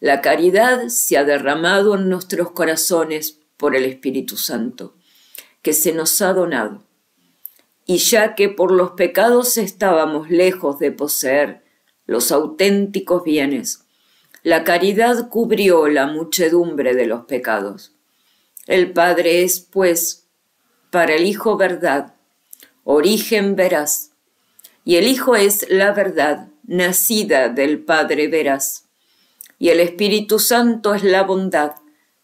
la caridad se ha derramado en nuestros corazones por el Espíritu Santo, que se nos ha donado. Y ya que por los pecados estábamos lejos de poseer los auténticos bienes, la caridad cubrió la muchedumbre de los pecados. El Padre es, pues, para el Hijo verdad, origen veraz, y el Hijo es la verdad, nacida del Padre veraz, y el Espíritu Santo es la bondad,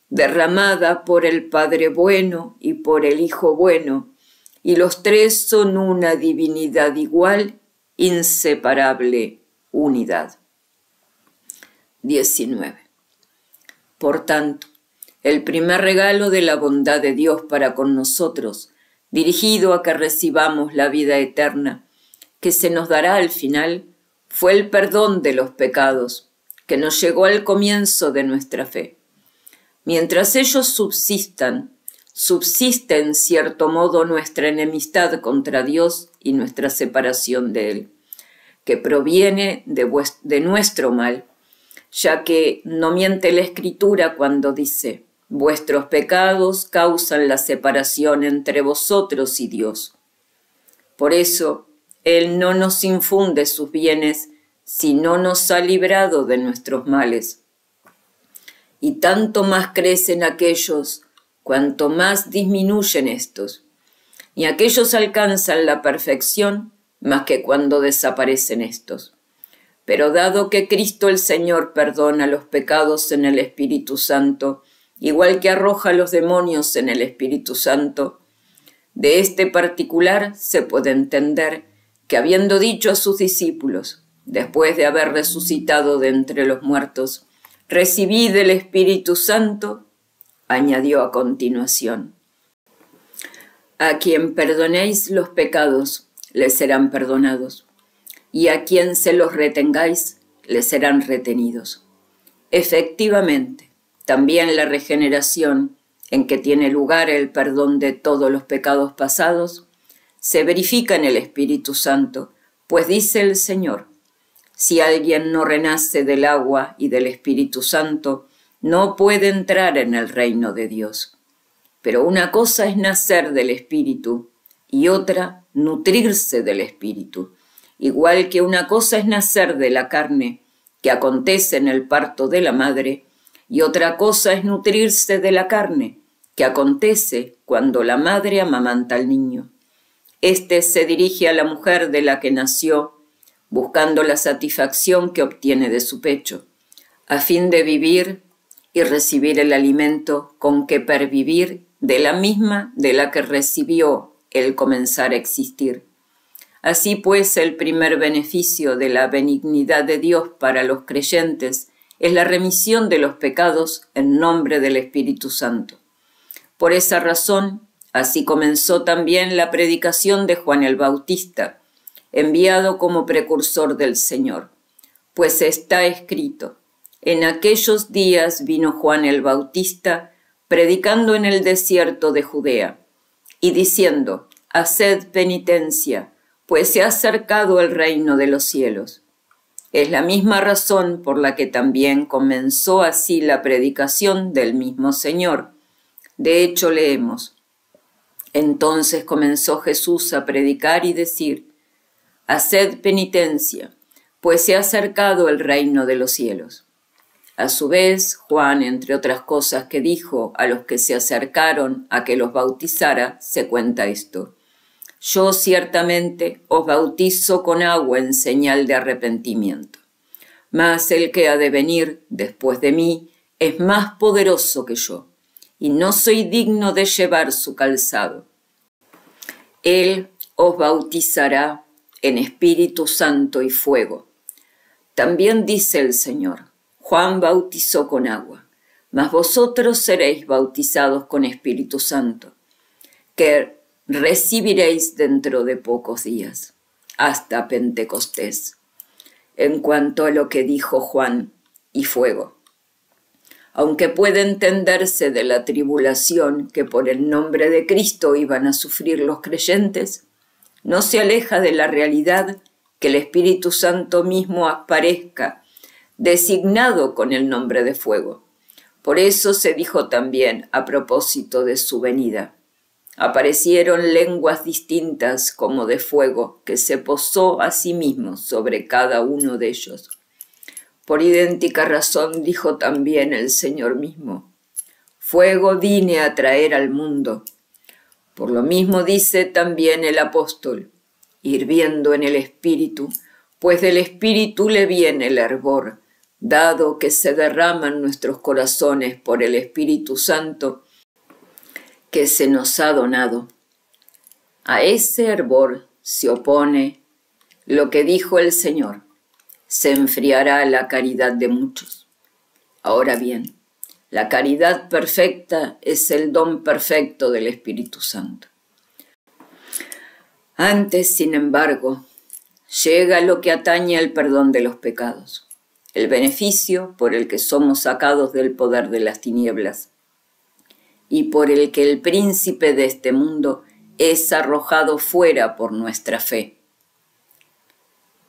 derramada por el Padre bueno y por el Hijo bueno, y los tres son una divinidad igual, inseparable unidad. 19. Por tanto, el primer regalo de la bondad de Dios para con nosotros, dirigido a que recibamos la vida eterna, que se nos dará al final fue el perdón de los pecados, que nos llegó al comienzo de nuestra fe. Mientras ellos subsistan, subsiste en cierto modo nuestra enemistad contra Dios y nuestra separación de Él, que proviene de, de nuestro mal, ya que no miente la Escritura cuando dice, vuestros pecados causan la separación entre vosotros y Dios. Por eso, él no nos infunde sus bienes si no nos ha librado de nuestros males. Y tanto más crecen aquellos cuanto más disminuyen estos, y aquellos alcanzan la perfección más que cuando desaparecen estos. Pero dado que Cristo el Señor perdona los pecados en el Espíritu Santo, igual que arroja los demonios en el Espíritu Santo, de este particular se puede entender que habiendo dicho a sus discípulos, después de haber resucitado de entre los muertos, recibid el Espíritu Santo, añadió a continuación, a quien perdonéis los pecados, les serán perdonados, y a quien se los retengáis, les serán retenidos. Efectivamente, también la regeneración, en que tiene lugar el perdón de todos los pecados pasados, se verifica en el Espíritu Santo, pues dice el Señor, si alguien no renace del agua y del Espíritu Santo, no puede entrar en el reino de Dios. Pero una cosa es nacer del Espíritu y otra nutrirse del Espíritu. Igual que una cosa es nacer de la carne, que acontece en el parto de la madre, y otra cosa es nutrirse de la carne, que acontece cuando la madre amamanta al niño. Este se dirige a la mujer de la que nació, buscando la satisfacción que obtiene de su pecho, a fin de vivir y recibir el alimento con que pervivir de la misma de la que recibió el comenzar a existir. Así pues, el primer beneficio de la benignidad de Dios para los creyentes es la remisión de los pecados en nombre del Espíritu Santo. Por esa razón, Así comenzó también la predicación de Juan el Bautista, enviado como precursor del Señor, pues está escrito, en aquellos días vino Juan el Bautista predicando en el desierto de Judea y diciendo, haced penitencia, pues se ha acercado el reino de los cielos. Es la misma razón por la que también comenzó así la predicación del mismo Señor. De hecho, leemos, entonces comenzó Jesús a predicar y decir, Haced penitencia, pues se ha acercado el reino de los cielos. A su vez, Juan, entre otras cosas que dijo a los que se acercaron a que los bautizara, se cuenta esto. Yo ciertamente os bautizo con agua en señal de arrepentimiento. Mas el que ha de venir después de mí es más poderoso que yo, y no soy digno de llevar su calzado. Él os bautizará en Espíritu Santo y fuego. También dice el Señor, Juan bautizó con agua, mas vosotros seréis bautizados con Espíritu Santo, que recibiréis dentro de pocos días, hasta Pentecostés. En cuanto a lo que dijo Juan y fuego, aunque puede entenderse de la tribulación que por el nombre de Cristo iban a sufrir los creyentes, no se aleja de la realidad que el Espíritu Santo mismo aparezca, designado con el nombre de fuego. Por eso se dijo también a propósito de su venida. Aparecieron lenguas distintas como de fuego que se posó a sí mismo sobre cada uno de ellos. Por idéntica razón dijo también el Señor mismo, fuego vine a traer al mundo. Por lo mismo dice también el apóstol, hirviendo en el Espíritu, pues del Espíritu le viene el hervor, dado que se derraman nuestros corazones por el Espíritu Santo que se nos ha donado. A ese hervor se opone lo que dijo el Señor se enfriará la caridad de muchos. Ahora bien, la caridad perfecta es el don perfecto del Espíritu Santo. Antes, sin embargo, llega lo que atañe al perdón de los pecados, el beneficio por el que somos sacados del poder de las tinieblas y por el que el príncipe de este mundo es arrojado fuera por nuestra fe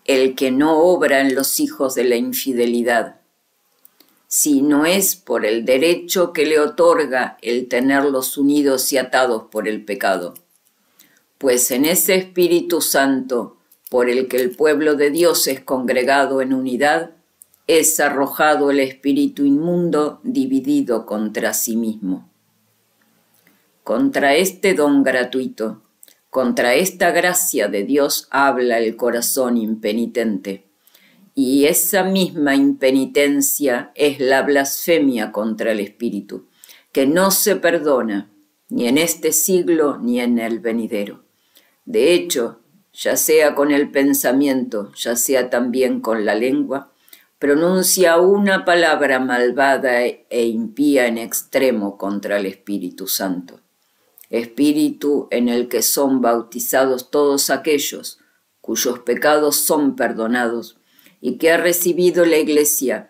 el que no obra en los hijos de la infidelidad, si no es por el derecho que le otorga el tenerlos unidos y atados por el pecado. Pues en ese Espíritu Santo, por el que el pueblo de Dios es congregado en unidad, es arrojado el espíritu inmundo dividido contra sí mismo. contra este don gratuito, contra esta gracia de Dios habla el corazón impenitente. Y esa misma impenitencia es la blasfemia contra el Espíritu, que no se perdona ni en este siglo ni en el venidero. De hecho, ya sea con el pensamiento, ya sea también con la lengua, pronuncia una palabra malvada e impía en extremo contra el Espíritu Santo, Espíritu en el que son bautizados todos aquellos cuyos pecados son perdonados y que ha recibido la Iglesia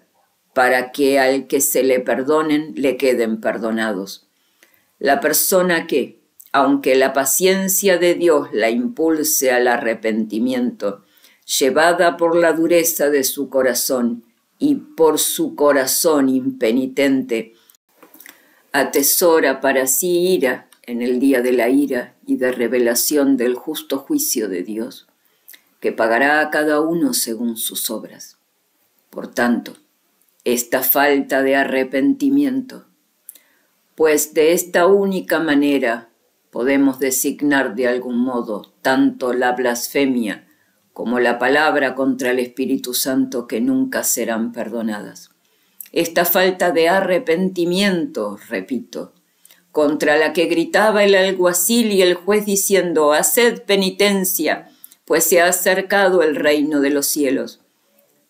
para que al que se le perdonen le queden perdonados. La persona que, aunque la paciencia de Dios la impulse al arrepentimiento, llevada por la dureza de su corazón y por su corazón impenitente, atesora para sí ira en el día de la ira y de revelación del justo juicio de Dios, que pagará a cada uno según sus obras. Por tanto, esta falta de arrepentimiento, pues de esta única manera podemos designar de algún modo tanto la blasfemia como la palabra contra el Espíritu Santo que nunca serán perdonadas. Esta falta de arrepentimiento, repito, contra la que gritaba el alguacil y el juez diciendo, haced penitencia, pues se ha acercado el reino de los cielos.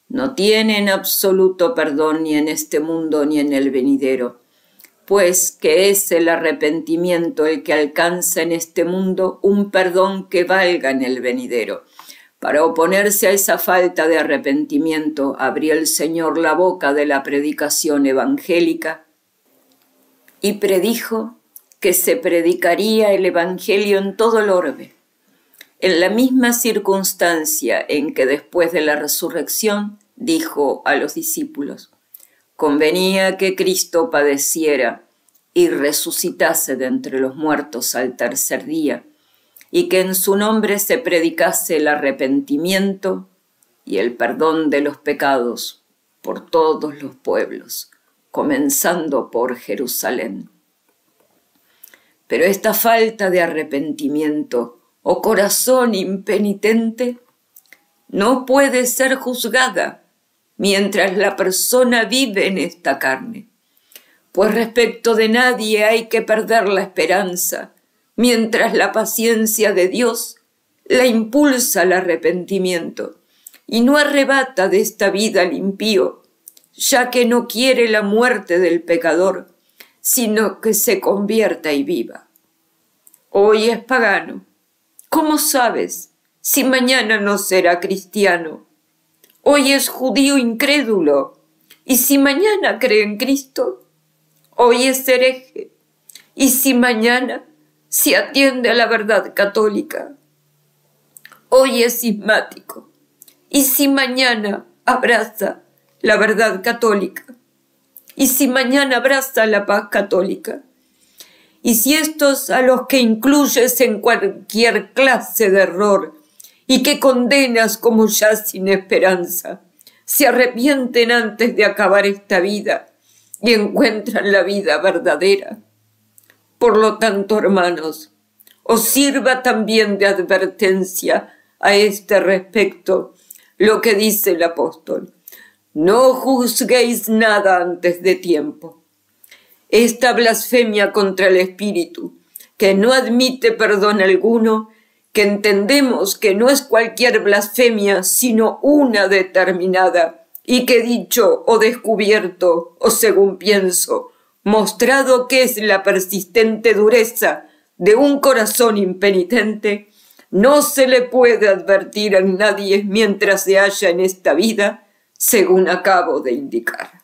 No tienen absoluto perdón ni en este mundo ni en el venidero pues que es el arrepentimiento el que alcanza en este mundo un perdón que valga en el venidero. Para oponerse a esa falta de arrepentimiento, abrió el Señor la boca de la predicación evangélica y predijo que se predicaría el Evangelio en todo el orbe. En la misma circunstancia en que después de la resurrección dijo a los discípulos, convenía que Cristo padeciera y resucitase de entre los muertos al tercer día, y que en su nombre se predicase el arrepentimiento y el perdón de los pecados por todos los pueblos, comenzando por Jerusalén. Pero esta falta de arrepentimiento o oh corazón impenitente no puede ser juzgada mientras la persona vive en esta carne. Pues respecto de nadie hay que perder la esperanza, mientras la paciencia de Dios la impulsa al arrepentimiento y no arrebata de esta vida al impío, ya que no quiere la muerte del pecador, sino que se convierta y viva. Hoy es pagano. ¿Cómo sabes si mañana no será cristiano? Hoy es judío incrédulo. Y si mañana cree en Cristo, hoy es hereje. Y si mañana se atiende a la verdad católica, hoy es sismático. Y si mañana abraza la verdad católica, y si mañana abraza la paz católica, y si estos a los que incluyes en cualquier clase de error y que condenas como ya sin esperanza, se arrepienten antes de acabar esta vida y encuentran la vida verdadera. Por lo tanto, hermanos, os sirva también de advertencia a este respecto lo que dice el apóstol. No juzguéis nada antes de tiempo. Esta blasfemia contra el Espíritu, que no admite perdón alguno, que entendemos que no es cualquier blasfemia, sino una determinada, y que dicho o descubierto, o según pienso, mostrado que es la persistente dureza de un corazón impenitente, no se le puede advertir a nadie mientras se halla en esta vida, según acabo de indicar.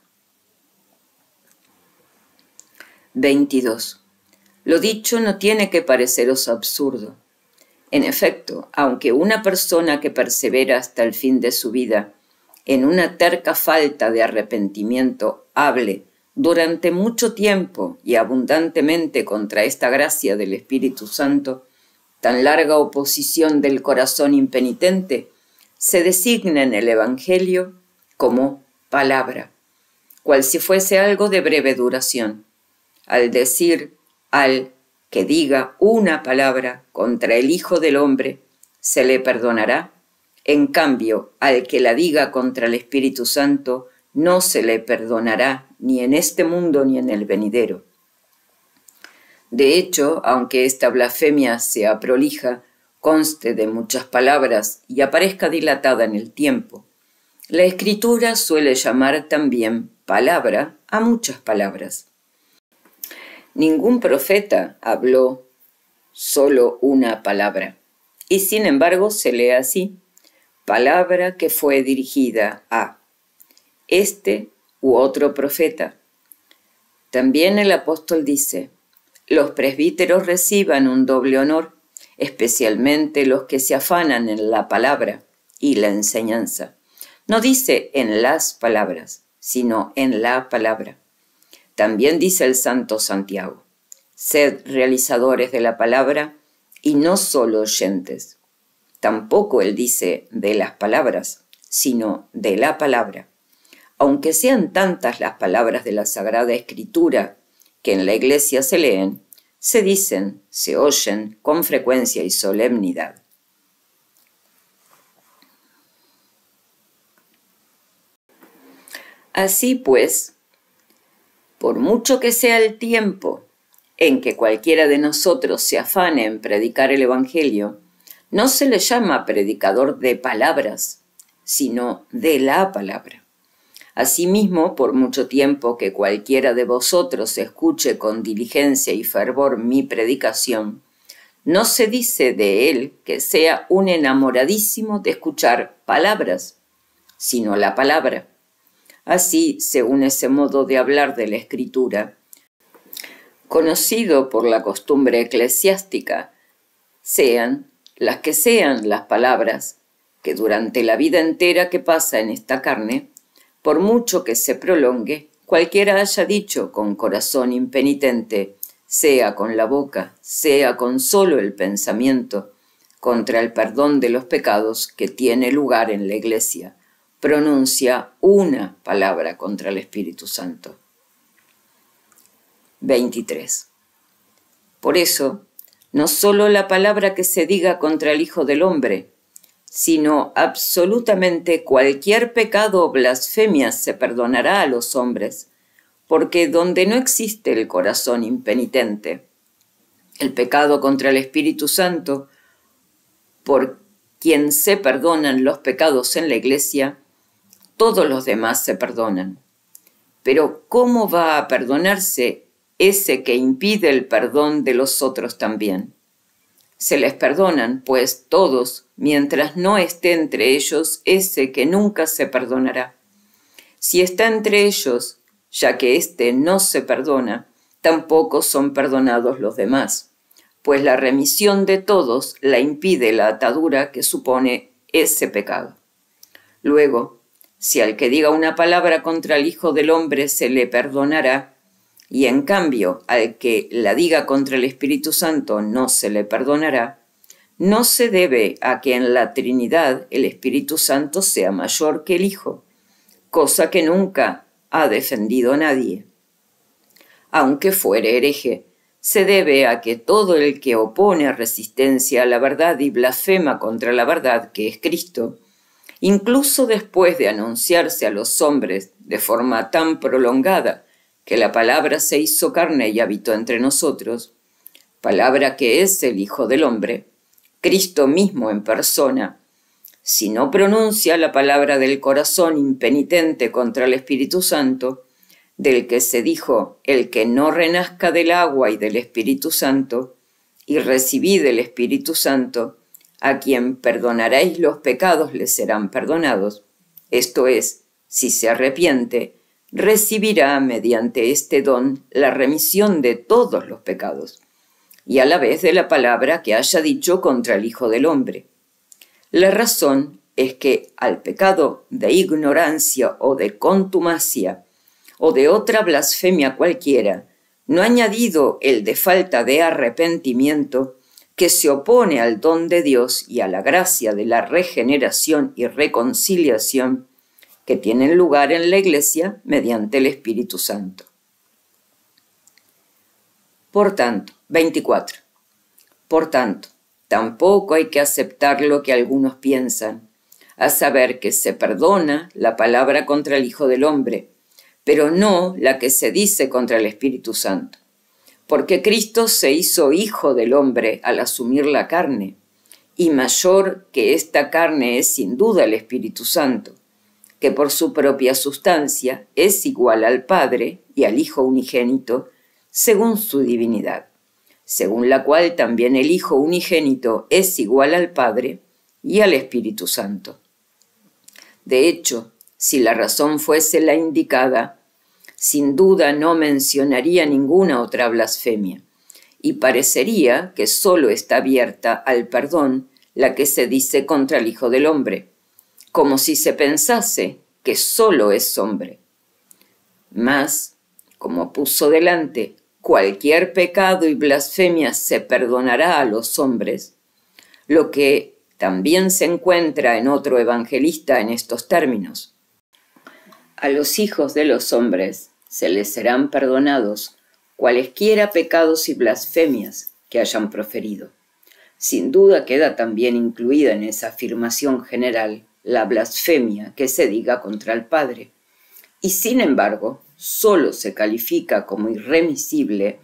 22. Lo dicho no tiene que pareceros absurdo en efecto, aunque una persona que persevera hasta el fin de su vida en una terca falta de arrepentimiento hable durante mucho tiempo y abundantemente contra esta gracia del Espíritu Santo, tan larga oposición del corazón impenitente, se designa en el Evangelio como palabra, cual si fuese algo de breve duración, al decir al que diga una palabra contra el Hijo del Hombre, se le perdonará. En cambio, al que la diga contra el Espíritu Santo, no se le perdonará ni en este mundo ni en el venidero. De hecho, aunque esta blasfemia sea prolija, conste de muchas palabras y aparezca dilatada en el tiempo, la escritura suele llamar también palabra a muchas palabras. Ningún profeta habló solo una palabra, y sin embargo se lee así, palabra que fue dirigida a este u otro profeta. También el apóstol dice, los presbíteros reciban un doble honor, especialmente los que se afanan en la palabra y la enseñanza. No dice en las palabras, sino en la palabra. También dice el santo Santiago, sed realizadores de la palabra y no solo oyentes. Tampoco él dice de las palabras, sino de la palabra. Aunque sean tantas las palabras de la Sagrada Escritura que en la iglesia se leen, se dicen, se oyen con frecuencia y solemnidad. Así pues, por mucho que sea el tiempo en que cualquiera de nosotros se afane en predicar el Evangelio, no se le llama predicador de palabras, sino de la palabra. Asimismo, por mucho tiempo que cualquiera de vosotros escuche con diligencia y fervor mi predicación, no se dice de él que sea un enamoradísimo de escuchar palabras, sino la palabra. Así, según ese modo de hablar de la escritura, conocido por la costumbre eclesiástica, sean las que sean las palabras que durante la vida entera que pasa en esta carne, por mucho que se prolongue, cualquiera haya dicho con corazón impenitente, sea con la boca, sea con solo el pensamiento, contra el perdón de los pecados que tiene lugar en la iglesia, pronuncia una palabra contra el Espíritu Santo. 23. Por eso, no solo la palabra que se diga contra el Hijo del Hombre, sino absolutamente cualquier pecado o blasfemia se perdonará a los hombres, porque donde no existe el corazón impenitente, el pecado contra el Espíritu Santo, por quien se perdonan los pecados en la iglesia, todos los demás se perdonan. Pero ¿cómo va a perdonarse ese que impide el perdón de los otros también? Se les perdonan, pues, todos, mientras no esté entre ellos ese que nunca se perdonará. Si está entre ellos, ya que éste no se perdona, tampoco son perdonados los demás, pues la remisión de todos la impide la atadura que supone ese pecado. Luego, si al que diga una palabra contra el Hijo del Hombre se le perdonará, y en cambio al que la diga contra el Espíritu Santo no se le perdonará, no se debe a que en la Trinidad el Espíritu Santo sea mayor que el Hijo, cosa que nunca ha defendido nadie. Aunque fuere hereje, se debe a que todo el que opone resistencia a la verdad y blasfema contra la verdad que es Cristo, incluso después de anunciarse a los hombres de forma tan prolongada que la palabra se hizo carne y habitó entre nosotros, palabra que es el Hijo del Hombre, Cristo mismo en persona, si no pronuncia la palabra del corazón impenitente contra el Espíritu Santo, del que se dijo, el que no renazca del agua y del Espíritu Santo, y recibid el Espíritu Santo, a quien perdonaréis los pecados le serán perdonados, esto es, si se arrepiente recibirá mediante este don la remisión de todos los pecados, y a la vez de la palabra que haya dicho contra el Hijo del Hombre. La razón es que al pecado de ignorancia o de contumacia, o de otra blasfemia cualquiera, no añadido el de falta de arrepentimiento, que se opone al don de Dios y a la gracia de la regeneración y reconciliación, que tienen lugar en la Iglesia mediante el Espíritu Santo. Por tanto, 24. Por tanto, tampoco hay que aceptar lo que algunos piensan, a saber que se perdona la palabra contra el Hijo del Hombre, pero no la que se dice contra el Espíritu Santo. Porque Cristo se hizo Hijo del Hombre al asumir la carne, y mayor que esta carne es sin duda el Espíritu Santo, que por su propia sustancia es igual al Padre y al Hijo unigénito, según su divinidad, según la cual también el Hijo unigénito es igual al Padre y al Espíritu Santo. De hecho, si la razón fuese la indicada, sin duda no mencionaría ninguna otra blasfemia, y parecería que sólo está abierta al perdón la que se dice contra el Hijo del Hombre, como si se pensase que sólo es hombre. Mas, como puso delante, cualquier pecado y blasfemia se perdonará a los hombres, lo que también se encuentra en otro evangelista en estos términos. A los hijos de los hombres se les serán perdonados cualesquiera pecados y blasfemias que hayan proferido. Sin duda queda también incluida en esa afirmación general la blasfemia que se diga contra el Padre. Y sin embargo, solo se califica como irremisible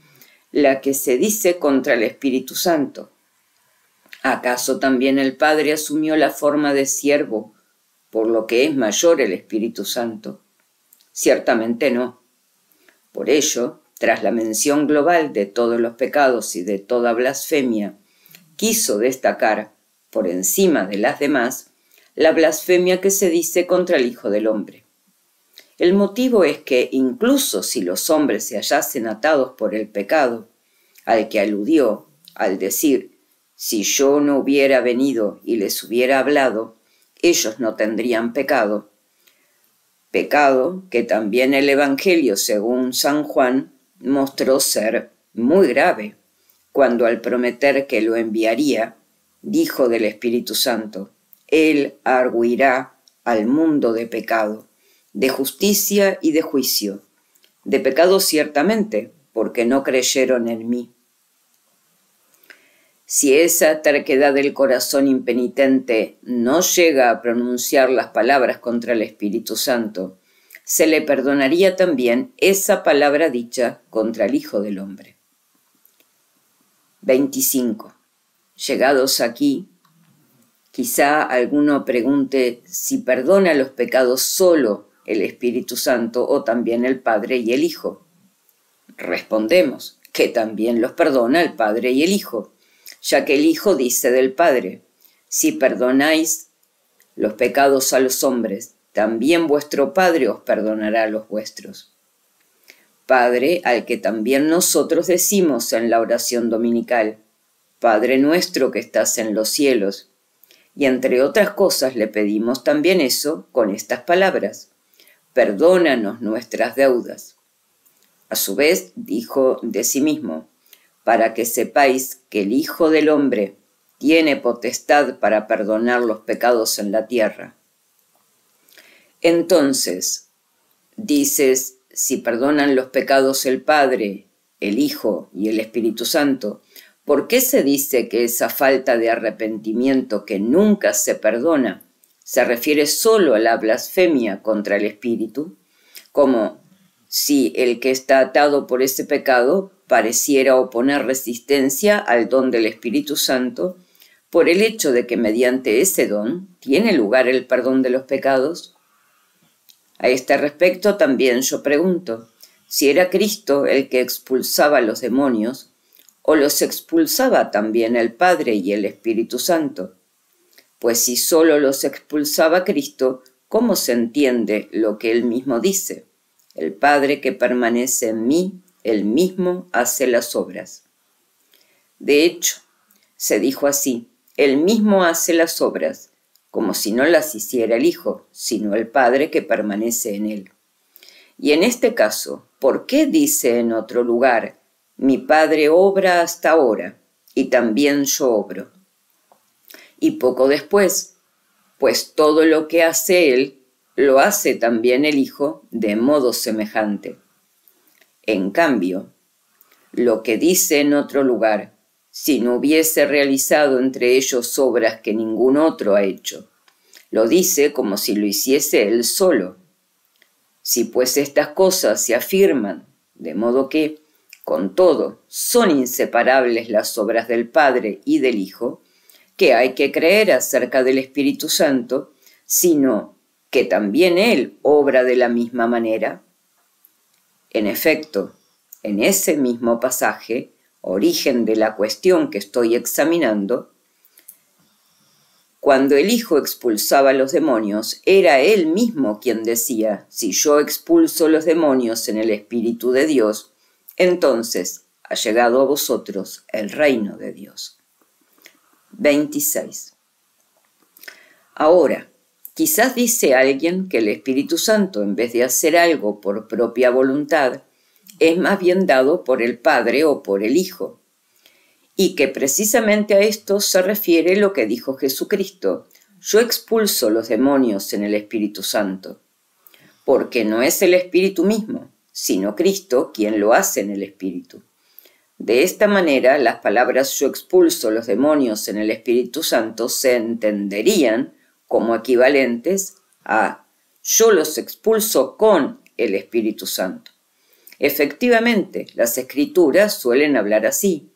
la que se dice contra el Espíritu Santo. ¿Acaso también el Padre asumió la forma de siervo, por lo que es mayor el Espíritu Santo? Ciertamente no. Por ello, tras la mención global de todos los pecados y de toda blasfemia, quiso destacar, por encima de las demás, la blasfemia que se dice contra el Hijo del Hombre. El motivo es que incluso si los hombres se hallasen atados por el pecado, al que aludió al decir, si yo no hubiera venido y les hubiera hablado, ellos no tendrían pecado. Pecado que también el Evangelio, según San Juan, mostró ser muy grave, cuando al prometer que lo enviaría, dijo del Espíritu Santo, Él arguirá al mundo de pecado de justicia y de juicio, de pecado ciertamente, porque no creyeron en mí. Si esa terquedad del corazón impenitente no llega a pronunciar las palabras contra el Espíritu Santo, se le perdonaría también esa palabra dicha contra el Hijo del Hombre. 25. Llegados aquí, quizá alguno pregunte si perdona los pecados solo el Espíritu Santo o también el Padre y el Hijo? Respondemos que también los perdona el Padre y el Hijo, ya que el Hijo dice del Padre, si perdonáis los pecados a los hombres, también vuestro Padre os perdonará los vuestros. Padre al que también nosotros decimos en la oración dominical, Padre nuestro que estás en los cielos. Y entre otras cosas le pedimos también eso con estas palabras perdónanos nuestras deudas. A su vez dijo de sí mismo, para que sepáis que el Hijo del Hombre tiene potestad para perdonar los pecados en la tierra. Entonces, dices, si perdonan los pecados el Padre, el Hijo y el Espíritu Santo, ¿por qué se dice que esa falta de arrepentimiento que nunca se perdona se refiere solo a la blasfemia contra el espíritu, como si el que está atado por ese pecado pareciera oponer resistencia al don del Espíritu Santo por el hecho de que mediante ese don tiene lugar el perdón de los pecados? A este respecto también yo pregunto, si era Cristo el que expulsaba a los demonios, o los expulsaba también el Padre y el Espíritu Santo pues si solo los expulsaba Cristo, ¿cómo se entiende lo que él mismo dice? El Padre que permanece en mí, él mismo hace las obras. De hecho, se dijo así, él mismo hace las obras, como si no las hiciera el Hijo, sino el Padre que permanece en él. Y en este caso, ¿por qué dice en otro lugar, mi Padre obra hasta ahora, y también yo obro? y poco después, pues todo lo que hace él, lo hace también el Hijo de modo semejante. En cambio, lo que dice en otro lugar, si no hubiese realizado entre ellos obras que ningún otro ha hecho. Lo dice como si lo hiciese él solo. Si pues estas cosas se afirman, de modo que, con todo, son inseparables las obras del Padre y del Hijo, que hay que creer acerca del Espíritu Santo, sino que también Él obra de la misma manera. En efecto, en ese mismo pasaje, origen de la cuestión que estoy examinando, cuando el Hijo expulsaba a los demonios, era Él mismo quien decía, si yo expulso los demonios en el Espíritu de Dios, entonces ha llegado a vosotros el reino de Dios. 26. Ahora, quizás dice alguien que el Espíritu Santo, en vez de hacer algo por propia voluntad, es más bien dado por el Padre o por el Hijo, y que precisamente a esto se refiere lo que dijo Jesucristo, yo expulso los demonios en el Espíritu Santo, porque no es el Espíritu mismo, sino Cristo quien lo hace en el Espíritu. De esta manera, las palabras yo expulso los demonios en el Espíritu Santo se entenderían como equivalentes a yo los expulso con el Espíritu Santo. Efectivamente, las escrituras suelen hablar así.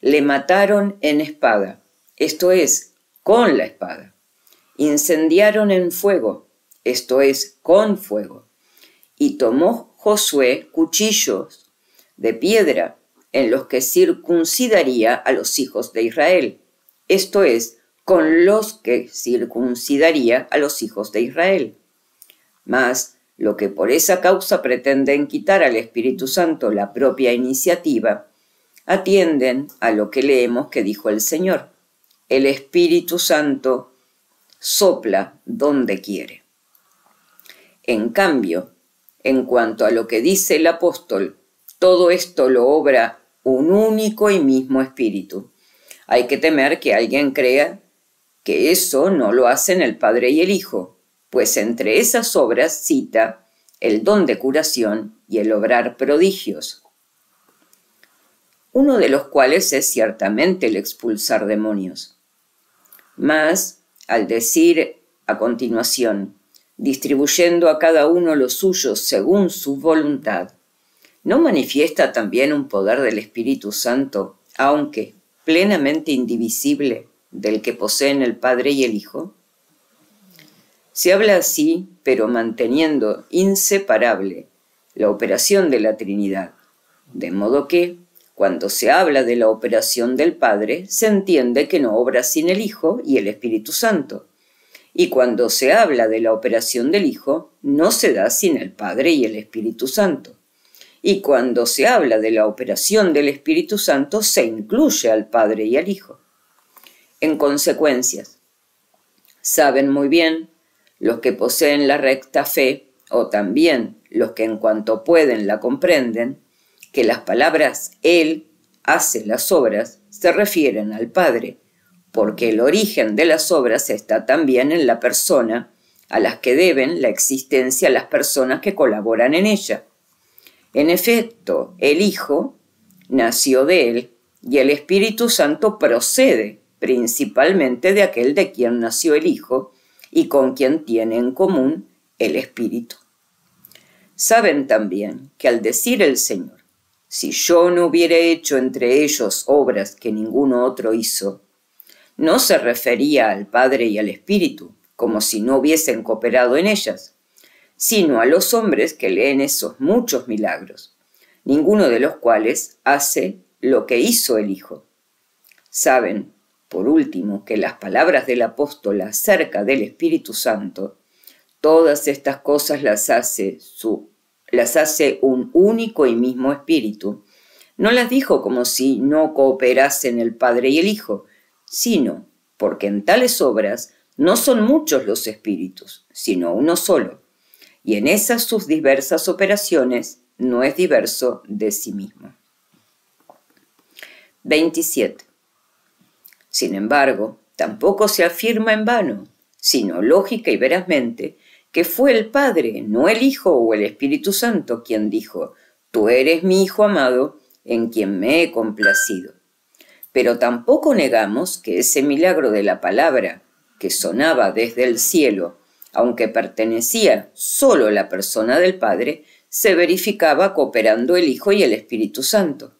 Le mataron en espada, esto es, con la espada. Incendiaron en fuego, esto es, con fuego. Y tomó Josué cuchillos de piedra en los que circuncidaría a los hijos de Israel, esto es, con los que circuncidaría a los hijos de Israel. Mas lo que por esa causa pretenden quitar al Espíritu Santo la propia iniciativa, atienden a lo que leemos que dijo el Señor. El Espíritu Santo sopla donde quiere. En cambio, en cuanto a lo que dice el apóstol, todo esto lo obra un único y mismo Espíritu. Hay que temer que alguien crea que eso no lo hacen el Padre y el Hijo, pues entre esas obras cita el don de curación y el obrar prodigios, uno de los cuales es ciertamente el expulsar demonios. Mas, al decir a continuación, distribuyendo a cada uno los suyos según su voluntad, ¿no manifiesta también un poder del Espíritu Santo, aunque plenamente indivisible, del que poseen el Padre y el Hijo? Se habla así, pero manteniendo inseparable la operación de la Trinidad, de modo que, cuando se habla de la operación del Padre, se entiende que no obra sin el Hijo y el Espíritu Santo, y cuando se habla de la operación del Hijo, no se da sin el Padre y el Espíritu Santo. Y cuando se habla de la operación del Espíritu Santo, se incluye al Padre y al Hijo. En consecuencias, saben muy bien los que poseen la recta fe, o también los que en cuanto pueden la comprenden, que las palabras Él hace las obras se refieren al Padre, porque el origen de las obras está también en la persona a las que deben la existencia las personas que colaboran en ella. En efecto, el Hijo nació de Él y el Espíritu Santo procede principalmente de aquel de quien nació el Hijo, y con quien tiene en común el Espíritu. Saben también que al decir el Señor, si yo no hubiera hecho entre ellos obras que ninguno otro hizo, no se refería al Padre y al Espíritu, como si no hubiesen cooperado en ellas, sino a los hombres que leen esos muchos milagros, ninguno de los cuales hace lo que hizo el Hijo. Saben por último, que las palabras del apóstol acerca del Espíritu Santo, todas estas cosas las hace, su, las hace un único y mismo Espíritu, no las dijo como si no cooperasen el Padre y el Hijo, sino porque en tales obras no son muchos los espíritus, sino uno solo, y en esas sus diversas operaciones no es diverso de sí mismo. 27. Sin embargo, tampoco se afirma en vano, sino lógica y verazmente, que fue el Padre, no el Hijo o el Espíritu Santo, quien dijo, Tú eres mi Hijo amado, en quien me he complacido. Pero tampoco negamos que ese milagro de la palabra, que sonaba desde el cielo, aunque pertenecía solo a la persona del Padre, se verificaba cooperando el Hijo y el Espíritu Santo.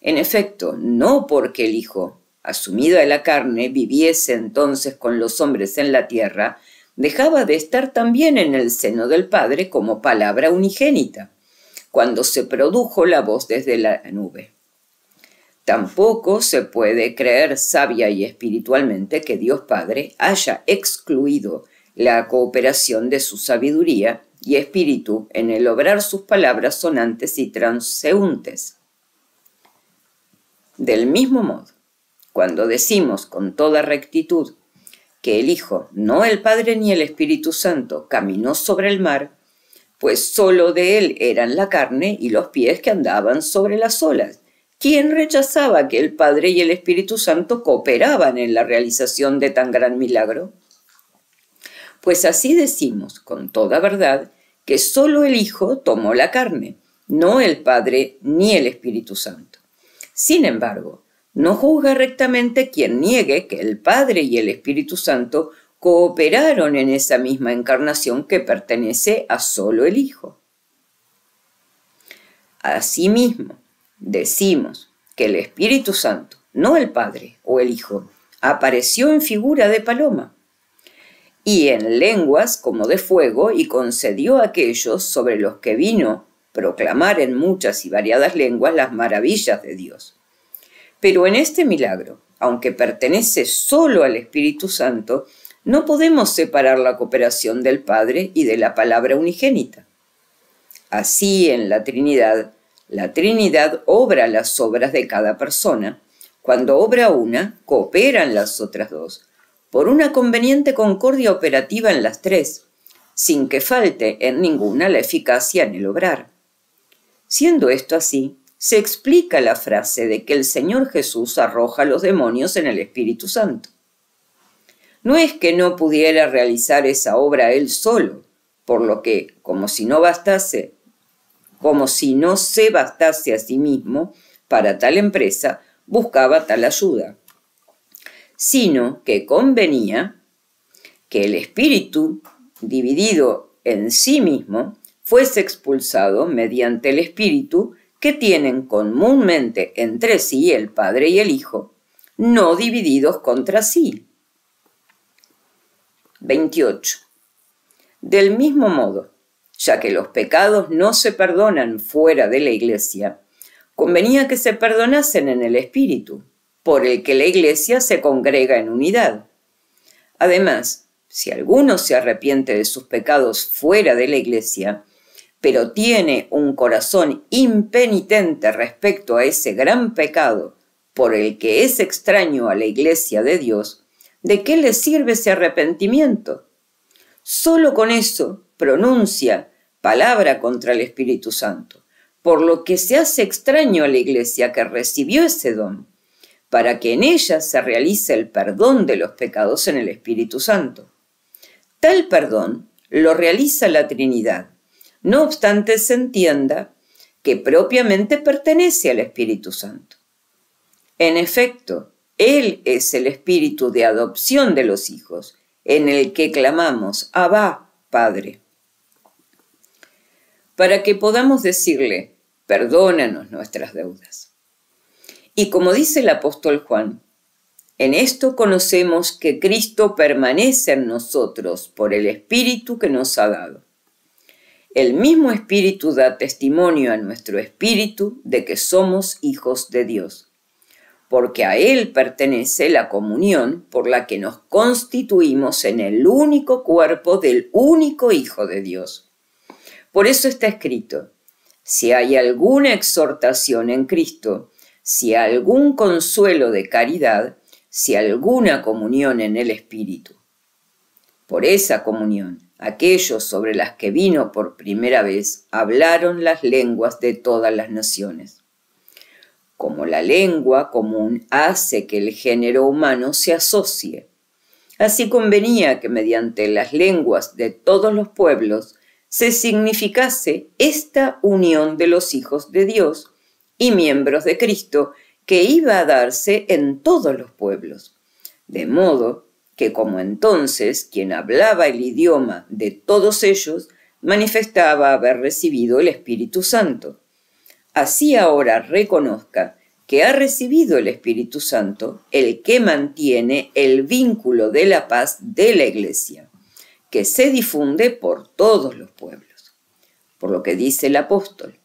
En efecto, no porque el Hijo, asumida la carne, viviese entonces con los hombres en la tierra, dejaba de estar también en el seno del Padre como palabra unigénita, cuando se produjo la voz desde la nube. Tampoco se puede creer sabia y espiritualmente que Dios Padre haya excluido la cooperación de su sabiduría y espíritu en el obrar sus palabras sonantes y transeúntes. Del mismo modo, cuando decimos con toda rectitud que el Hijo, no el Padre ni el Espíritu Santo, caminó sobre el mar, pues sólo de él eran la carne y los pies que andaban sobre las olas. ¿Quién rechazaba que el Padre y el Espíritu Santo cooperaban en la realización de tan gran milagro? Pues así decimos, con toda verdad, que sólo el Hijo tomó la carne, no el Padre ni el Espíritu Santo. Sin embargo, no juzga rectamente quien niegue que el Padre y el Espíritu Santo cooperaron en esa misma encarnación que pertenece a solo el Hijo. Asimismo, decimos que el Espíritu Santo, no el Padre o el Hijo, apareció en figura de paloma y en lenguas como de fuego y concedió a aquellos sobre los que vino proclamar en muchas y variadas lenguas las maravillas de Dios. Pero en este milagro, aunque pertenece solo al Espíritu Santo, no podemos separar la cooperación del Padre y de la palabra unigénita. Así en la Trinidad, la Trinidad obra las obras de cada persona. Cuando obra una, cooperan las otras dos, por una conveniente concordia operativa en las tres, sin que falte en ninguna la eficacia en el obrar. Siendo esto así, se explica la frase de que el Señor Jesús arroja a los demonios en el Espíritu Santo. No es que no pudiera realizar esa obra él solo, por lo que, como si no bastase, como si no se bastase a sí mismo para tal empresa, buscaba tal ayuda, sino que convenía que el espíritu, dividido en sí mismo, fuese expulsado mediante el espíritu que tienen comúnmente entre sí el Padre y el Hijo, no divididos contra sí. 28. Del mismo modo, ya que los pecados no se perdonan fuera de la Iglesia, convenía que se perdonasen en el Espíritu, por el que la Iglesia se congrega en unidad. Además, si alguno se arrepiente de sus pecados fuera de la Iglesia, pero tiene un corazón impenitente respecto a ese gran pecado por el que es extraño a la iglesia de Dios, ¿de qué le sirve ese arrepentimiento? Solo con eso pronuncia palabra contra el Espíritu Santo, por lo que se hace extraño a la iglesia que recibió ese don, para que en ella se realice el perdón de los pecados en el Espíritu Santo. Tal perdón lo realiza la Trinidad, no obstante se entienda que propiamente pertenece al Espíritu Santo. En efecto, Él es el espíritu de adopción de los hijos, en el que clamamos, Abba, Padre. Para que podamos decirle, perdónanos nuestras deudas. Y como dice el apóstol Juan, en esto conocemos que Cristo permanece en nosotros por el Espíritu que nos ha dado. El mismo Espíritu da testimonio a nuestro espíritu de que somos hijos de Dios, porque a Él pertenece la comunión por la que nos constituimos en el único cuerpo del único Hijo de Dios. Por eso está escrito, si hay alguna exhortación en Cristo, si algún consuelo de caridad, si alguna comunión en el Espíritu. Por esa comunión aquellos sobre las que vino por primera vez hablaron las lenguas de todas las naciones. Como la lengua común hace que el género humano se asocie, así convenía que mediante las lenguas de todos los pueblos se significase esta unión de los hijos de Dios y miembros de Cristo que iba a darse en todos los pueblos. De modo que como entonces quien hablaba el idioma de todos ellos manifestaba haber recibido el Espíritu Santo. Así ahora reconozca que ha recibido el Espíritu Santo el que mantiene el vínculo de la paz de la Iglesia, que se difunde por todos los pueblos. Por lo que dice el apóstol,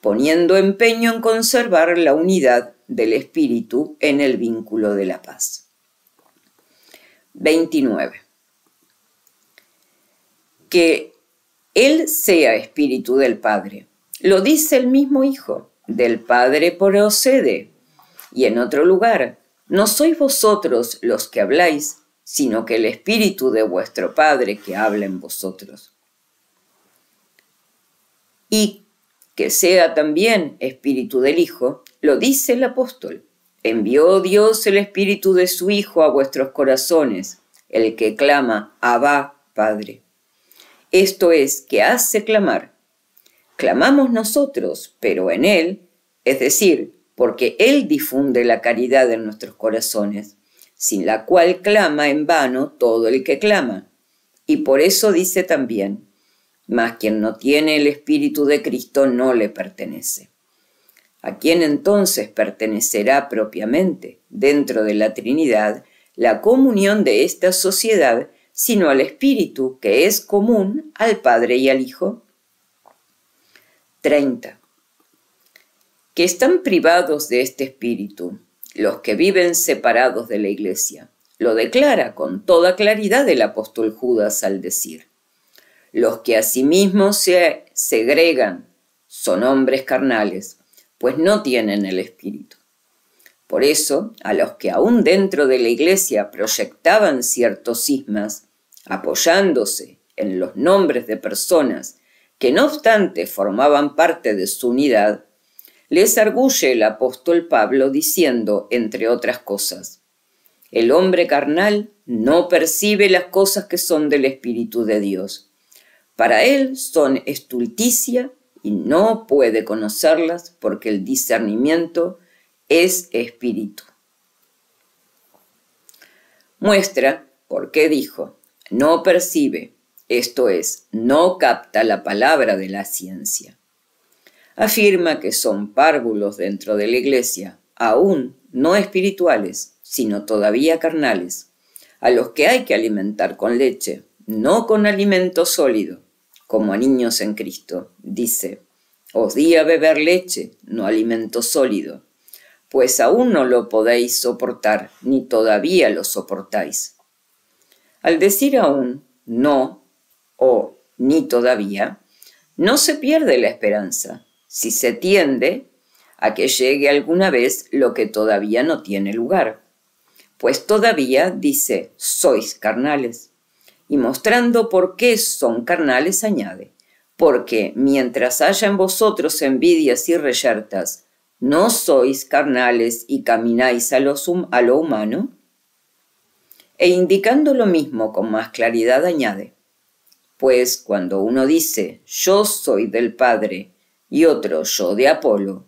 poniendo empeño en conservar la unidad del Espíritu en el vínculo de la paz. 29. Que Él sea Espíritu del Padre. Lo dice el mismo Hijo, del Padre procede. Y en otro lugar, no sois vosotros los que habláis, sino que el Espíritu de vuestro Padre que habla en vosotros. Y que sea también espíritu del Hijo, lo dice el apóstol. Envió Dios el espíritu de su Hijo a vuestros corazones, el que clama, Abba, Padre. Esto es, que hace clamar. Clamamos nosotros, pero en Él, es decir, porque Él difunde la caridad en nuestros corazones, sin la cual clama en vano todo el que clama. Y por eso dice también, mas quien no tiene el Espíritu de Cristo no le pertenece. ¿A quién entonces pertenecerá propiamente, dentro de la Trinidad, la comunión de esta sociedad, sino al Espíritu que es común al Padre y al Hijo? 30. Que están privados de este Espíritu, los que viven separados de la Iglesia. Lo declara con toda claridad el apóstol Judas al decir, los que asimismo se segregan son hombres carnales, pues no tienen el Espíritu. Por eso, a los que aún dentro de la iglesia proyectaban ciertos sismas, apoyándose en los nombres de personas que no obstante formaban parte de su unidad, les arguye el apóstol Pablo diciendo, entre otras cosas, el hombre carnal no percibe las cosas que son del Espíritu de Dios para él son estulticia y no puede conocerlas porque el discernimiento es espíritu. Muestra por qué dijo, no percibe, esto es, no capta la palabra de la ciencia. Afirma que son párvulos dentro de la iglesia, aún no espirituales, sino todavía carnales, a los que hay que alimentar con leche, no con alimento sólido, como a niños en Cristo. Dice, os di a beber leche, no alimento sólido, pues aún no lo podéis soportar, ni todavía lo soportáis. Al decir aún no o ni todavía, no se pierde la esperanza, si se tiende a que llegue alguna vez lo que todavía no tiene lugar. Pues todavía dice, sois carnales y mostrando por qué son carnales, añade, porque mientras haya en vosotros envidias y reyertas, ¿no sois carnales y camináis a, a lo humano? E indicando lo mismo con más claridad añade, pues cuando uno dice yo soy del Padre y otro yo de Apolo,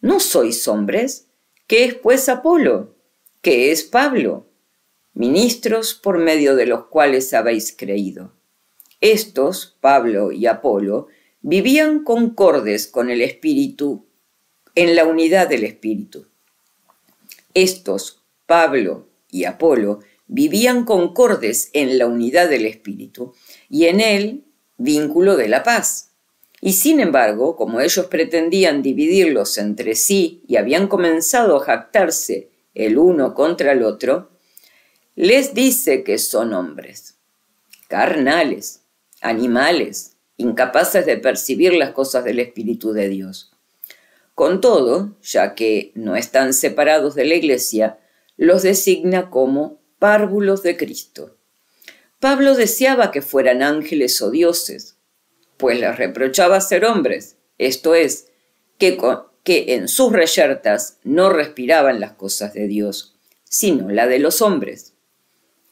¿no sois hombres? ¿Qué es pues Apolo? ¿Qué es Pablo? Ministros por medio de los cuales habéis creído. Estos, Pablo y Apolo, vivían concordes con el Espíritu en la unidad del Espíritu. Estos, Pablo y Apolo, vivían concordes en la unidad del Espíritu y en el vínculo de la paz. Y sin embargo, como ellos pretendían dividirlos entre sí y habían comenzado a jactarse el uno contra el otro, les dice que son hombres, carnales, animales, incapaces de percibir las cosas del Espíritu de Dios. Con todo, ya que no están separados de la Iglesia, los designa como párvulos de Cristo. Pablo deseaba que fueran ángeles o dioses, pues les reprochaba ser hombres, esto es, que, que en sus reyertas no respiraban las cosas de Dios, sino la de los hombres.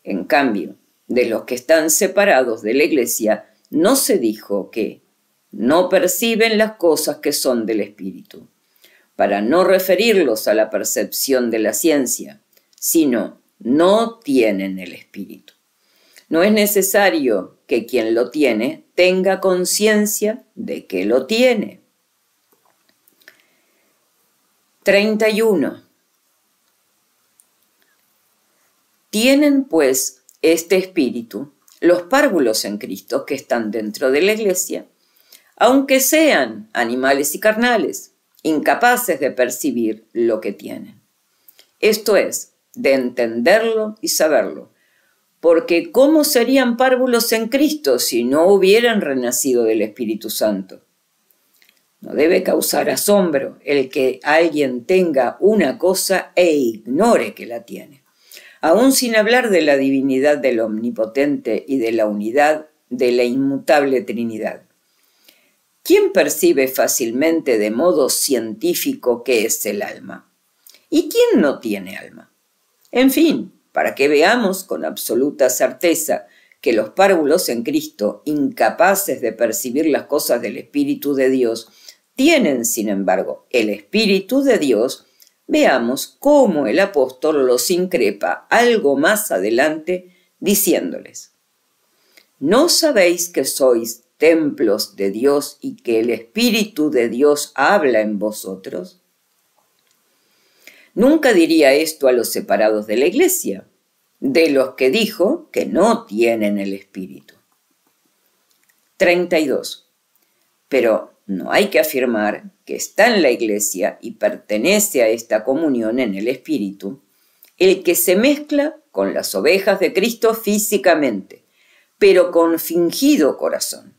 En cambio, de los que están separados de la iglesia, no se dijo que no perciben las cosas que son del Espíritu, para no referirlos a la percepción de la ciencia, sino no tienen el espíritu. No es necesario que quien lo tiene tenga conciencia de que lo tiene. 31. Tienen pues este espíritu los párvulos en Cristo que están dentro de la iglesia, aunque sean animales y carnales, incapaces de percibir lo que tienen. Esto es, de entenderlo y saberlo, porque ¿cómo serían párvulos en Cristo si no hubieran renacido del Espíritu Santo? No debe causar asombro el que alguien tenga una cosa e ignore que la tiene, aún sin hablar de la divinidad del Omnipotente y de la unidad de la inmutable Trinidad. ¿Quién percibe fácilmente de modo científico qué es el alma? ¿Y quién no tiene alma? En fin, para que veamos con absoluta certeza que los párvulos en Cristo, incapaces de percibir las cosas del Espíritu de Dios, tienen, sin embargo, el Espíritu de Dios, veamos cómo el apóstol los increpa algo más adelante diciéndoles, ¿no sabéis que sois templos de Dios y que el Espíritu de Dios habla en vosotros? Nunca diría esto a los separados de la iglesia, de los que dijo que no tienen el Espíritu. 32. Pero no hay que afirmar que está en la iglesia y pertenece a esta comunión en el Espíritu, el que se mezcla con las ovejas de Cristo físicamente, pero con fingido corazón.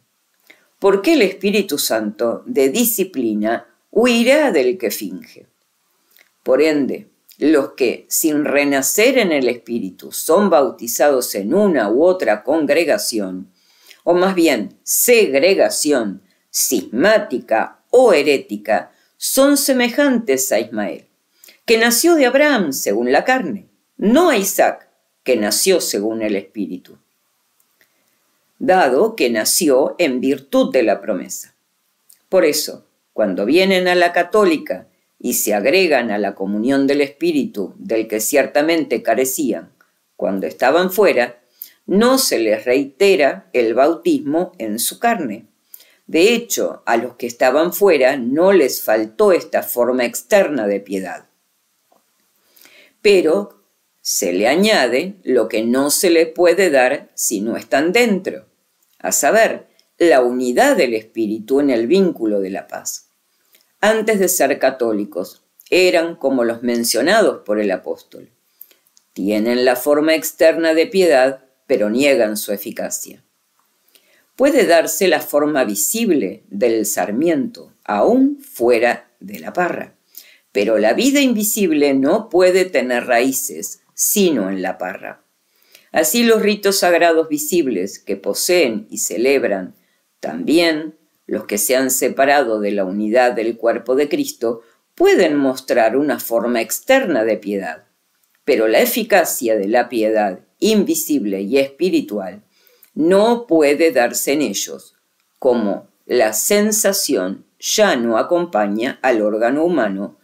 Porque el Espíritu Santo de disciplina huirá del que finge. Por ende, los que, sin renacer en el Espíritu, son bautizados en una u otra congregación, o más bien segregación cismática o herética, son semejantes a Ismael, que nació de Abraham según la carne, no a Isaac, que nació según el Espíritu, dado que nació en virtud de la promesa. Por eso, cuando vienen a la católica y se agregan a la comunión del Espíritu del que ciertamente carecían cuando estaban fuera, no se les reitera el bautismo en su carne. De hecho, a los que estaban fuera no les faltó esta forma externa de piedad. Pero se le añade lo que no se le puede dar si no están dentro, a saber, la unidad del Espíritu en el vínculo de la paz antes de ser católicos, eran como los mencionados por el apóstol. Tienen la forma externa de piedad, pero niegan su eficacia. Puede darse la forma visible del sarmiento, aún fuera de la parra, pero la vida invisible no puede tener raíces, sino en la parra. Así los ritos sagrados visibles que poseen y celebran también los que se han separado de la unidad del cuerpo de Cristo pueden mostrar una forma externa de piedad, pero la eficacia de la piedad invisible y espiritual no puede darse en ellos, como la sensación ya no acompaña al órgano humano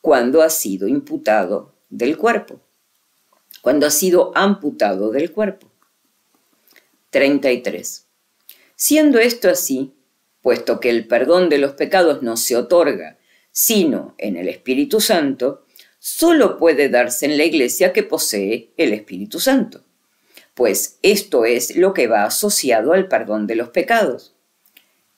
cuando ha sido imputado del cuerpo, cuando ha sido amputado del cuerpo. 33. Siendo esto así, puesto que el perdón de los pecados no se otorga, sino en el Espíritu Santo, solo puede darse en la iglesia que posee el Espíritu Santo, pues esto es lo que va asociado al perdón de los pecados.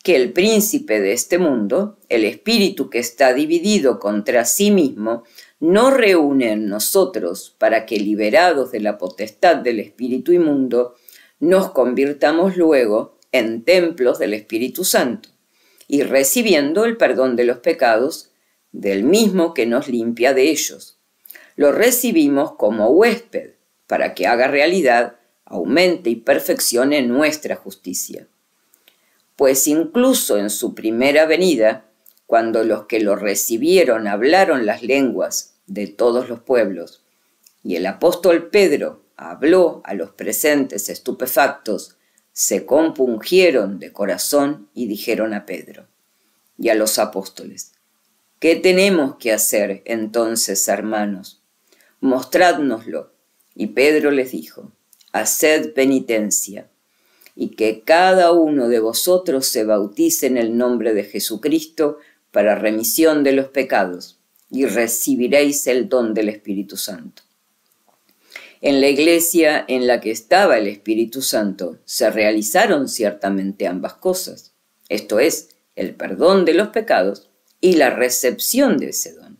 Que el príncipe de este mundo, el espíritu que está dividido contra sí mismo, no reúne en nosotros para que, liberados de la potestad del espíritu inmundo, nos convirtamos luego en templos del Espíritu Santo y recibiendo el perdón de los pecados del mismo que nos limpia de ellos. Lo recibimos como huésped para que haga realidad, aumente y perfeccione nuestra justicia. Pues incluso en su primera venida, cuando los que lo recibieron hablaron las lenguas de todos los pueblos, y el apóstol Pedro habló a los presentes estupefactos se compungieron de corazón y dijeron a Pedro y a los apóstoles, ¿Qué tenemos que hacer entonces, hermanos? Mostrádnoslo. Y Pedro les dijo, haced penitencia, y que cada uno de vosotros se bautice en el nombre de Jesucristo para remisión de los pecados, y recibiréis el don del Espíritu Santo. En la iglesia en la que estaba el Espíritu Santo se realizaron ciertamente ambas cosas, esto es, el perdón de los pecados y la recepción de ese don.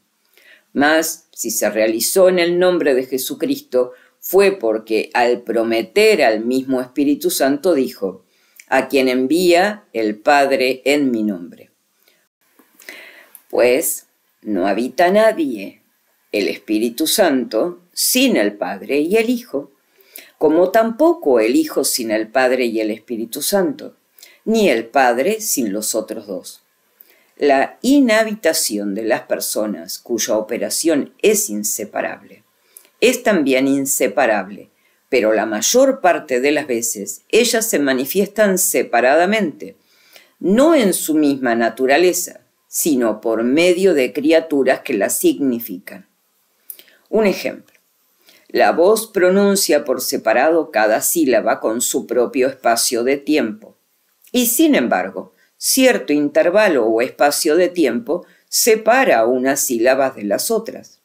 Mas, si se realizó en el nombre de Jesucristo, fue porque al prometer al mismo Espíritu Santo dijo, a quien envía el Padre en mi nombre. Pues no habita nadie el Espíritu Santo sin el Padre y el Hijo, como tampoco el Hijo sin el Padre y el Espíritu Santo, ni el Padre sin los otros dos. La inhabitación de las personas cuya operación es inseparable es también inseparable, pero la mayor parte de las veces ellas se manifiestan separadamente, no en su misma naturaleza, sino por medio de criaturas que las significan. Un ejemplo. La voz pronuncia por separado cada sílaba con su propio espacio de tiempo. Y sin embargo, cierto intervalo o espacio de tiempo separa unas sílabas de las otras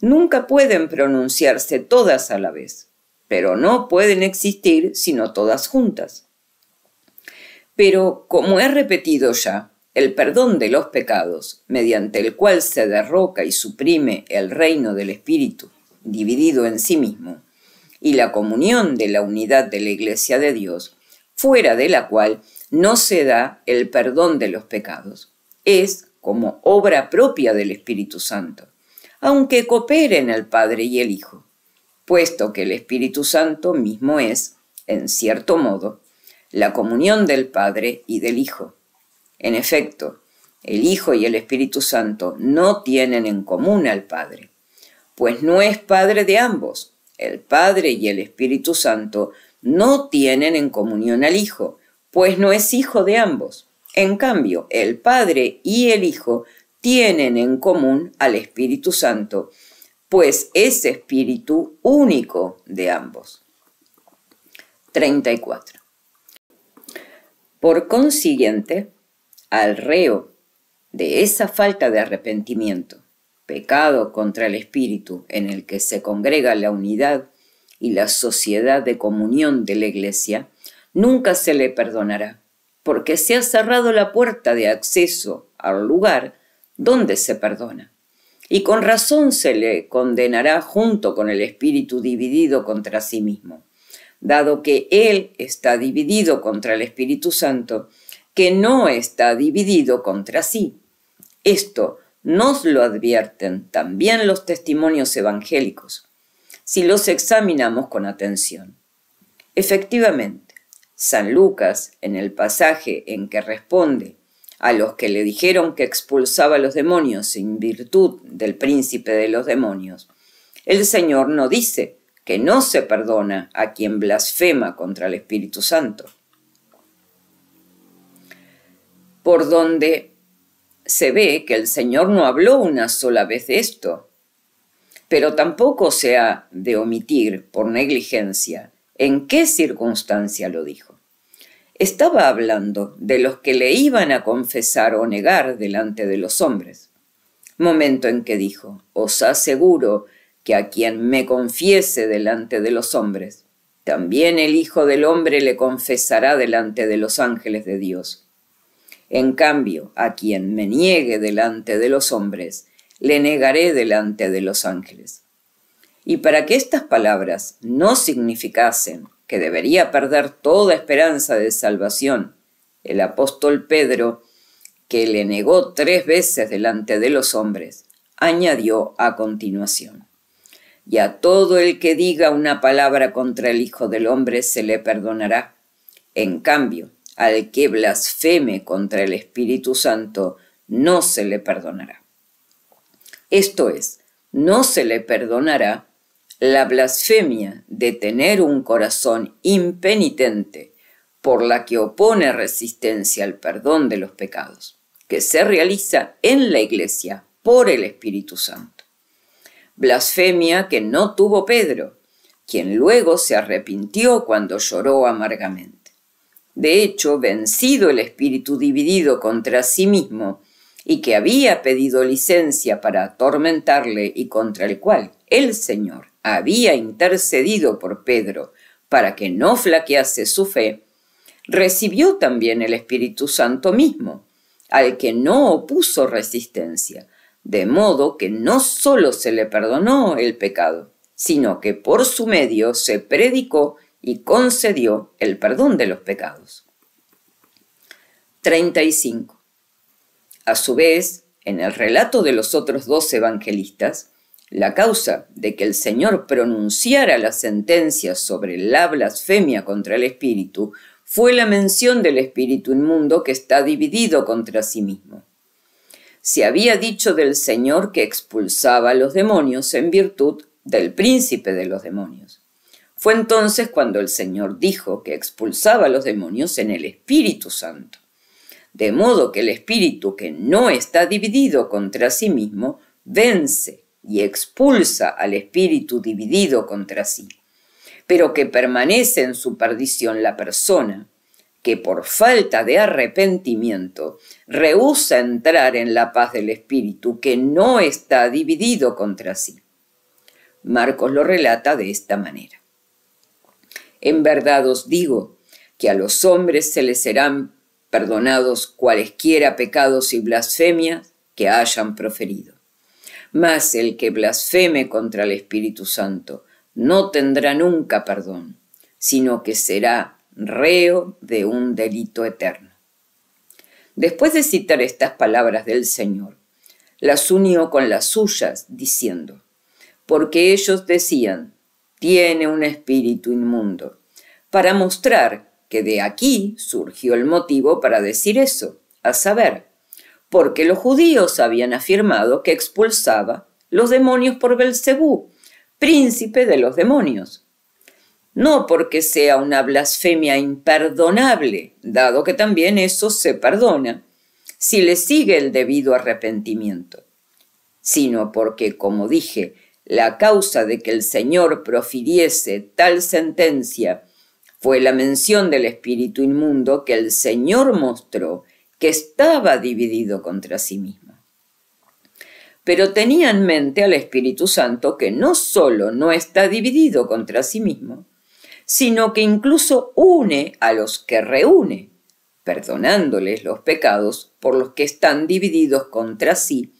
nunca pueden pronunciarse todas a la vez, pero no pueden existir sino todas juntas. Pero, como he repetido ya, el perdón de los pecados, mediante el cual se derroca y suprime el reino del Espíritu, dividido en sí mismo, y la comunión de la unidad de la Iglesia de Dios, fuera de la cual no se da el perdón de los pecados, es como obra propia del Espíritu Santo aunque cooperen el Padre y el Hijo, puesto que el Espíritu Santo mismo es, en cierto modo, la comunión del Padre y del Hijo. En efecto, el Hijo y el Espíritu Santo no tienen en común al Padre, pues no es Padre de ambos. El Padre y el Espíritu Santo no tienen en comunión al Hijo, pues no es Hijo de ambos. En cambio, el Padre y el Hijo tienen en común al Espíritu Santo, pues es espíritu único de ambos. 34. Por consiguiente, al reo de esa falta de arrepentimiento, pecado contra el espíritu en el que se congrega la unidad y la sociedad de comunión de la Iglesia, nunca se le perdonará, porque se ha cerrado la puerta de acceso al lugar ¿dónde se perdona? Y con razón se le condenará junto con el espíritu dividido contra sí mismo, dado que él está dividido contra el Espíritu Santo, que no está dividido contra sí. Esto nos lo advierten también los testimonios evangélicos, si los examinamos con atención. Efectivamente, San Lucas, en el pasaje en que responde a los que le dijeron que expulsaba a los demonios en virtud del príncipe de los demonios. El Señor no dice que no se perdona a quien blasfema contra el Espíritu Santo. Por donde se ve que el Señor no habló una sola vez de esto, pero tampoco se ha de omitir por negligencia en qué circunstancia lo dijo. Estaba hablando de los que le iban a confesar o negar delante de los hombres. Momento en que dijo, os aseguro que a quien me confiese delante de los hombres, también el Hijo del Hombre le confesará delante de los ángeles de Dios. En cambio, a quien me niegue delante de los hombres, le negaré delante de los ángeles. Y para que estas palabras no significasen que debería perder toda esperanza de salvación, el apóstol Pedro, que le negó tres veces delante de los hombres, añadió a continuación, y a todo el que diga una palabra contra el Hijo del Hombre se le perdonará. En cambio, al que blasfeme contra el Espíritu Santo, no se le perdonará. Esto es, no se le perdonará la blasfemia de tener un corazón impenitente por la que opone resistencia al perdón de los pecados, que se realiza en la iglesia por el Espíritu Santo. Blasfemia que no tuvo Pedro, quien luego se arrepintió cuando lloró amargamente. De hecho, vencido el espíritu dividido contra sí mismo, y que había pedido licencia para atormentarle y contra el cual el Señor había intercedido por Pedro para que no flaquease su fe, recibió también el Espíritu Santo mismo, al que no opuso resistencia, de modo que no sólo se le perdonó el pecado, sino que por su medio se predicó y concedió el perdón de los pecados. 35. A su vez, en el relato de los otros dos evangelistas, la causa de que el Señor pronunciara la sentencia sobre la blasfemia contra el Espíritu fue la mención del espíritu inmundo que está dividido contra sí mismo. Se había dicho del Señor que expulsaba a los demonios en virtud del príncipe de los demonios. Fue entonces cuando el Señor dijo que expulsaba a los demonios en el Espíritu Santo. De modo que el espíritu que no está dividido contra sí mismo vence y expulsa al espíritu dividido contra sí pero que permanece en su perdición la persona que por falta de arrepentimiento rehúsa entrar en la paz del espíritu que no está dividido contra sí. Marcos lo relata de esta manera. En verdad os digo que a los hombres se les serán perdonados cualesquiera pecados y blasfemias que hayan proferido. Mas el que blasfeme contra el Espíritu Santo no tendrá nunca perdón, sino que será reo de un delito eterno. Después de citar estas palabras del Señor, las unió con las suyas, diciendo, porque ellos decían, tiene un espíritu inmundo, para mostrar que de aquí surgió el motivo para decir eso, a saber, porque los judíos habían afirmado que expulsaba los demonios por Belcebú, príncipe de los demonios. No porque sea una blasfemia imperdonable, dado que también eso se perdona, si le sigue el debido arrepentimiento, sino porque, como dije, la causa de que el Señor profiriese tal sentencia fue la mención del espíritu inmundo que el Señor mostró que estaba dividido contra sí mismo. Pero tenía en mente al Espíritu Santo que no solo no está dividido contra sí mismo, sino que incluso une a los que reúne, perdonándoles los pecados por los que están divididos contra sí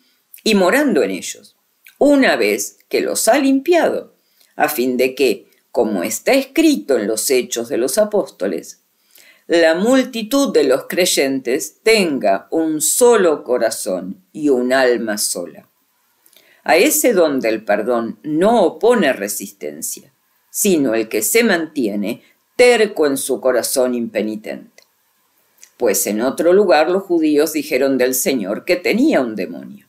y morando en ellos, una vez que los ha limpiado, a fin de que, como está escrito en los hechos de los apóstoles, la multitud de los creyentes tenga un solo corazón y un alma sola. A ese don del perdón no opone resistencia, sino el que se mantiene terco en su corazón impenitente. Pues en otro lugar los judíos dijeron del Señor que tenía un demonio.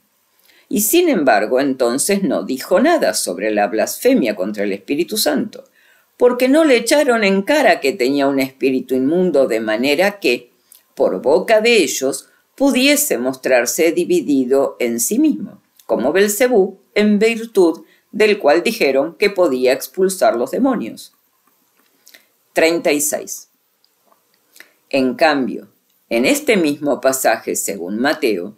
Y sin embargo entonces no dijo nada sobre la blasfemia contra el Espíritu Santo, porque no le echaron en cara que tenía un espíritu inmundo de manera que, por boca de ellos, pudiese mostrarse dividido en sí mismo como Belcebú, en virtud del cual dijeron que podía expulsar los demonios. 36. En cambio, en este mismo pasaje, según Mateo,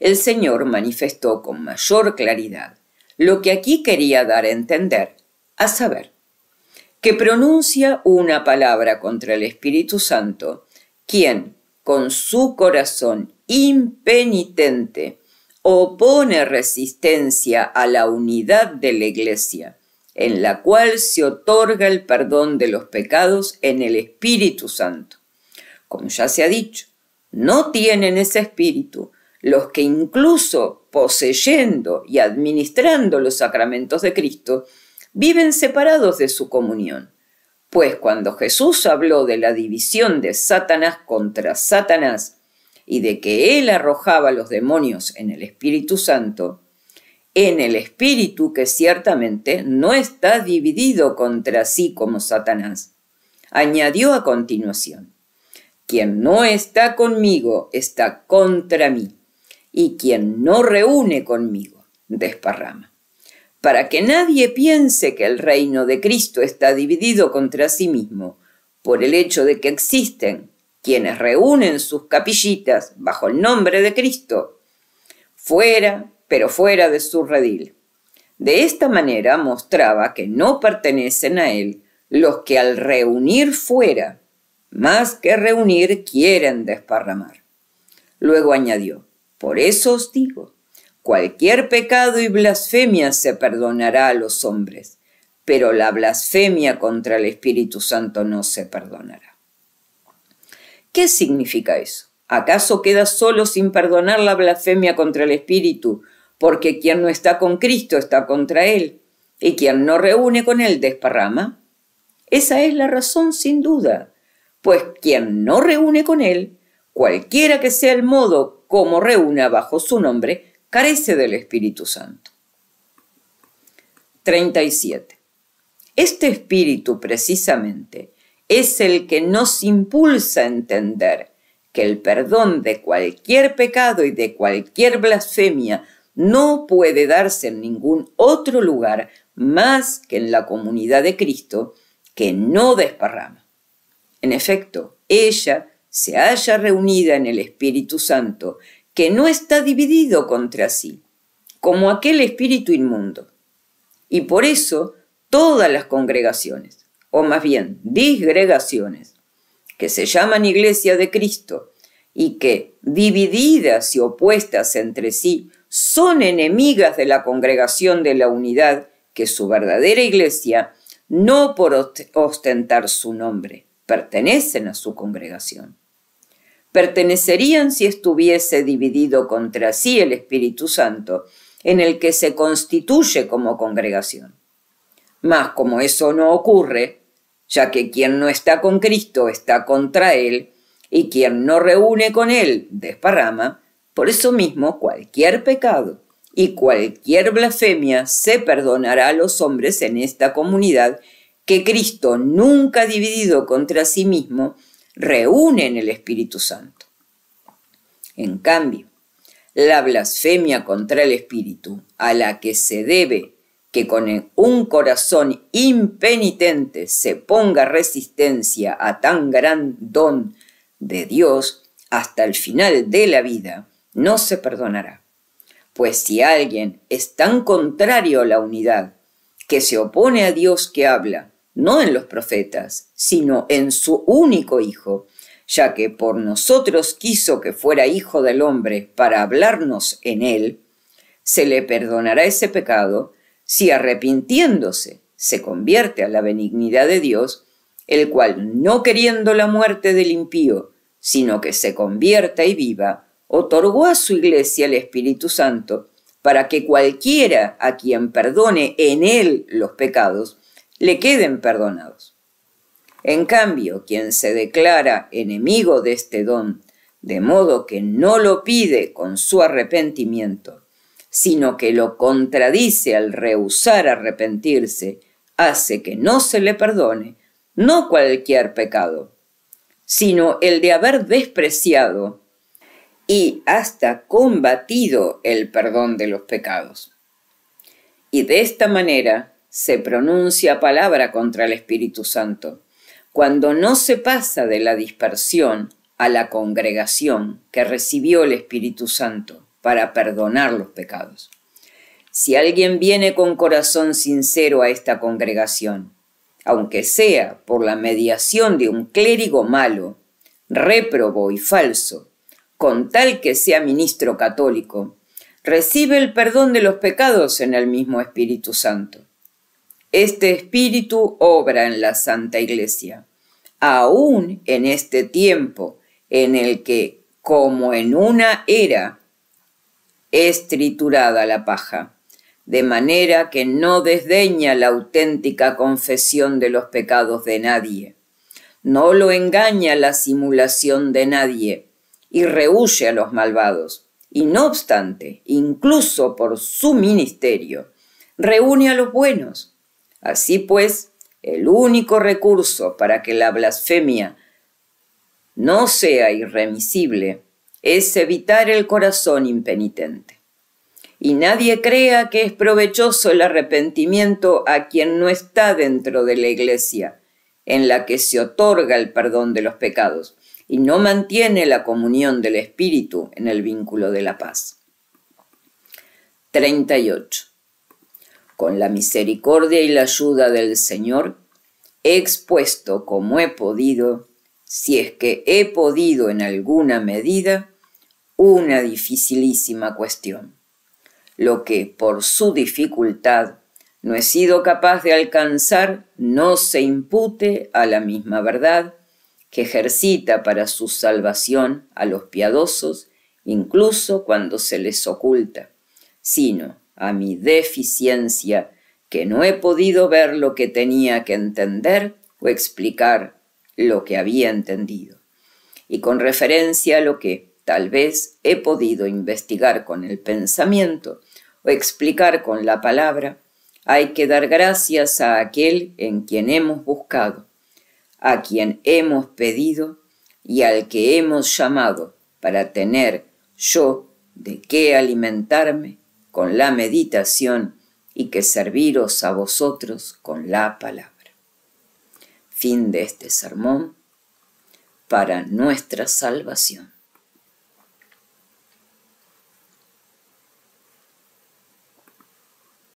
el Señor manifestó con mayor claridad lo que aquí quería dar a entender, a saber, que pronuncia una palabra contra el Espíritu Santo, quien, con su corazón impenitente, opone resistencia a la unidad de la Iglesia, en la cual se otorga el perdón de los pecados en el Espíritu Santo. Como ya se ha dicho, no tienen ese espíritu los que incluso poseyendo y administrando los sacramentos de Cristo, viven separados de su comunión. Pues cuando Jesús habló de la división de Satanás contra Satanás, y de que él arrojaba los demonios en el Espíritu Santo, en el Espíritu que ciertamente no está dividido contra sí como Satanás. Añadió a continuación, quien no está conmigo está contra mí, y quien no reúne conmigo, desparrama. Para que nadie piense que el reino de Cristo está dividido contra sí mismo, por el hecho de que existen quienes reúnen sus capillitas bajo el nombre de Cristo, fuera, pero fuera de su redil. De esta manera mostraba que no pertenecen a él los que al reunir fuera, más que reunir, quieren desparramar. Luego añadió, por eso os digo, cualquier pecado y blasfemia se perdonará a los hombres, pero la blasfemia contra el Espíritu Santo no se perdonará. ¿Qué significa eso? ¿Acaso queda solo sin perdonar la blasfemia contra el Espíritu, porque quien no está con Cristo está contra Él, y quien no reúne con Él desparrama? Esa es la razón, sin duda, pues quien no reúne con Él, cualquiera que sea el modo como reúna bajo su nombre, carece del Espíritu Santo. 37. Este espíritu precisamente es el que nos impulsa a entender que el perdón de cualquier pecado y de cualquier blasfemia no puede darse en ningún otro lugar más que en la comunidad de Cristo que no desparrama. En efecto, ella se halla reunida en el Espíritu Santo, que no está dividido contra sí, como aquel espíritu inmundo. Y por eso todas las congregaciones, o más bien disgregaciones, que se llaman Iglesia de Cristo y que, divididas y opuestas entre sí, son enemigas de la congregación de la unidad, que su verdadera iglesia, no por ostentar su nombre, pertenecen a su congregación. Pertenecerían si estuviese dividido contra sí el Espíritu Santo, en el que se constituye como congregación. Mas como eso no ocurre, ya que quien no está con Cristo está contra Él, y quien no reúne con Él desparrama, por eso mismo cualquier pecado y cualquier blasfemia se perdonará a los hombres en esta comunidad que Cristo, nunca dividido contra sí mismo, reúne en el Espíritu Santo. En cambio, la blasfemia contra el Espíritu, a la que se debe que con un corazón impenitente se ponga resistencia a tan gran don de Dios hasta el final de la vida, no se perdonará. Pues si alguien es tan contrario a la unidad, que se opone a Dios que habla, no en los profetas, sino en su único Hijo, ya que por nosotros quiso que fuera Hijo del hombre para hablarnos en él, se le perdonará ese pecado si arrepintiéndose se convierte a la benignidad de Dios, el cual, no queriendo la muerte del impío, sino que se convierta y viva, otorgó a su iglesia el Espíritu Santo, para que cualquiera a quien perdone en él los pecados, le queden perdonados. En cambio, quien se declara enemigo de este don, de modo que no lo pide con su arrepentimiento, sino que lo contradice al rehusar arrepentirse, hace que no se le perdone no cualquier pecado, sino el de haber despreciado y hasta combatido el perdón de los pecados. Y de esta manera se pronuncia palabra contra el Espíritu Santo, cuando no se pasa de la dispersión a la congregación que recibió el Espíritu Santo para perdonar los pecados. Si alguien viene con corazón sincero a esta congregación, aunque sea por la mediación de un clérigo malo, réprobo y falso, con tal que sea ministro católico, recibe el perdón de los pecados en el mismo Espíritu Santo. Este Espíritu obra en la Santa Iglesia, aún en este tiempo en el que, como en una era, es triturada la paja, de manera que no desdeña la auténtica confesión de los pecados de nadie. No lo engaña la simulación de nadie y rehuye a los malvados. Y no obstante, incluso por su ministerio, reúne a los buenos. Así pues, el único recurso para que la blasfemia no sea irremisible es evitar el corazón impenitente. Y nadie crea que es provechoso el arrepentimiento a quien no está dentro de la iglesia, en la que se otorga el perdón de los pecados, y no mantiene la comunión del Espíritu en el vínculo de la paz. 38. Con la misericordia y la ayuda del Señor, he expuesto como he podido, si es que he podido en alguna medida, una dificilísima cuestión, lo que por su dificultad no he sido capaz de alcanzar no se impute a la misma verdad que ejercita para su salvación a los piadosos, incluso cuando se les oculta, sino a mi deficiencia que no he podido ver lo que tenía que entender o explicar lo que había entendido. Y con referencia a lo que tal vez he podido investigar con el pensamiento o explicar con la palabra, hay que dar gracias a aquel en quien hemos buscado, a quien hemos pedido y al que hemos llamado para tener yo de qué alimentarme con la meditación y que serviros a vosotros con la palabra. Fin de este sermón para nuestra salvación.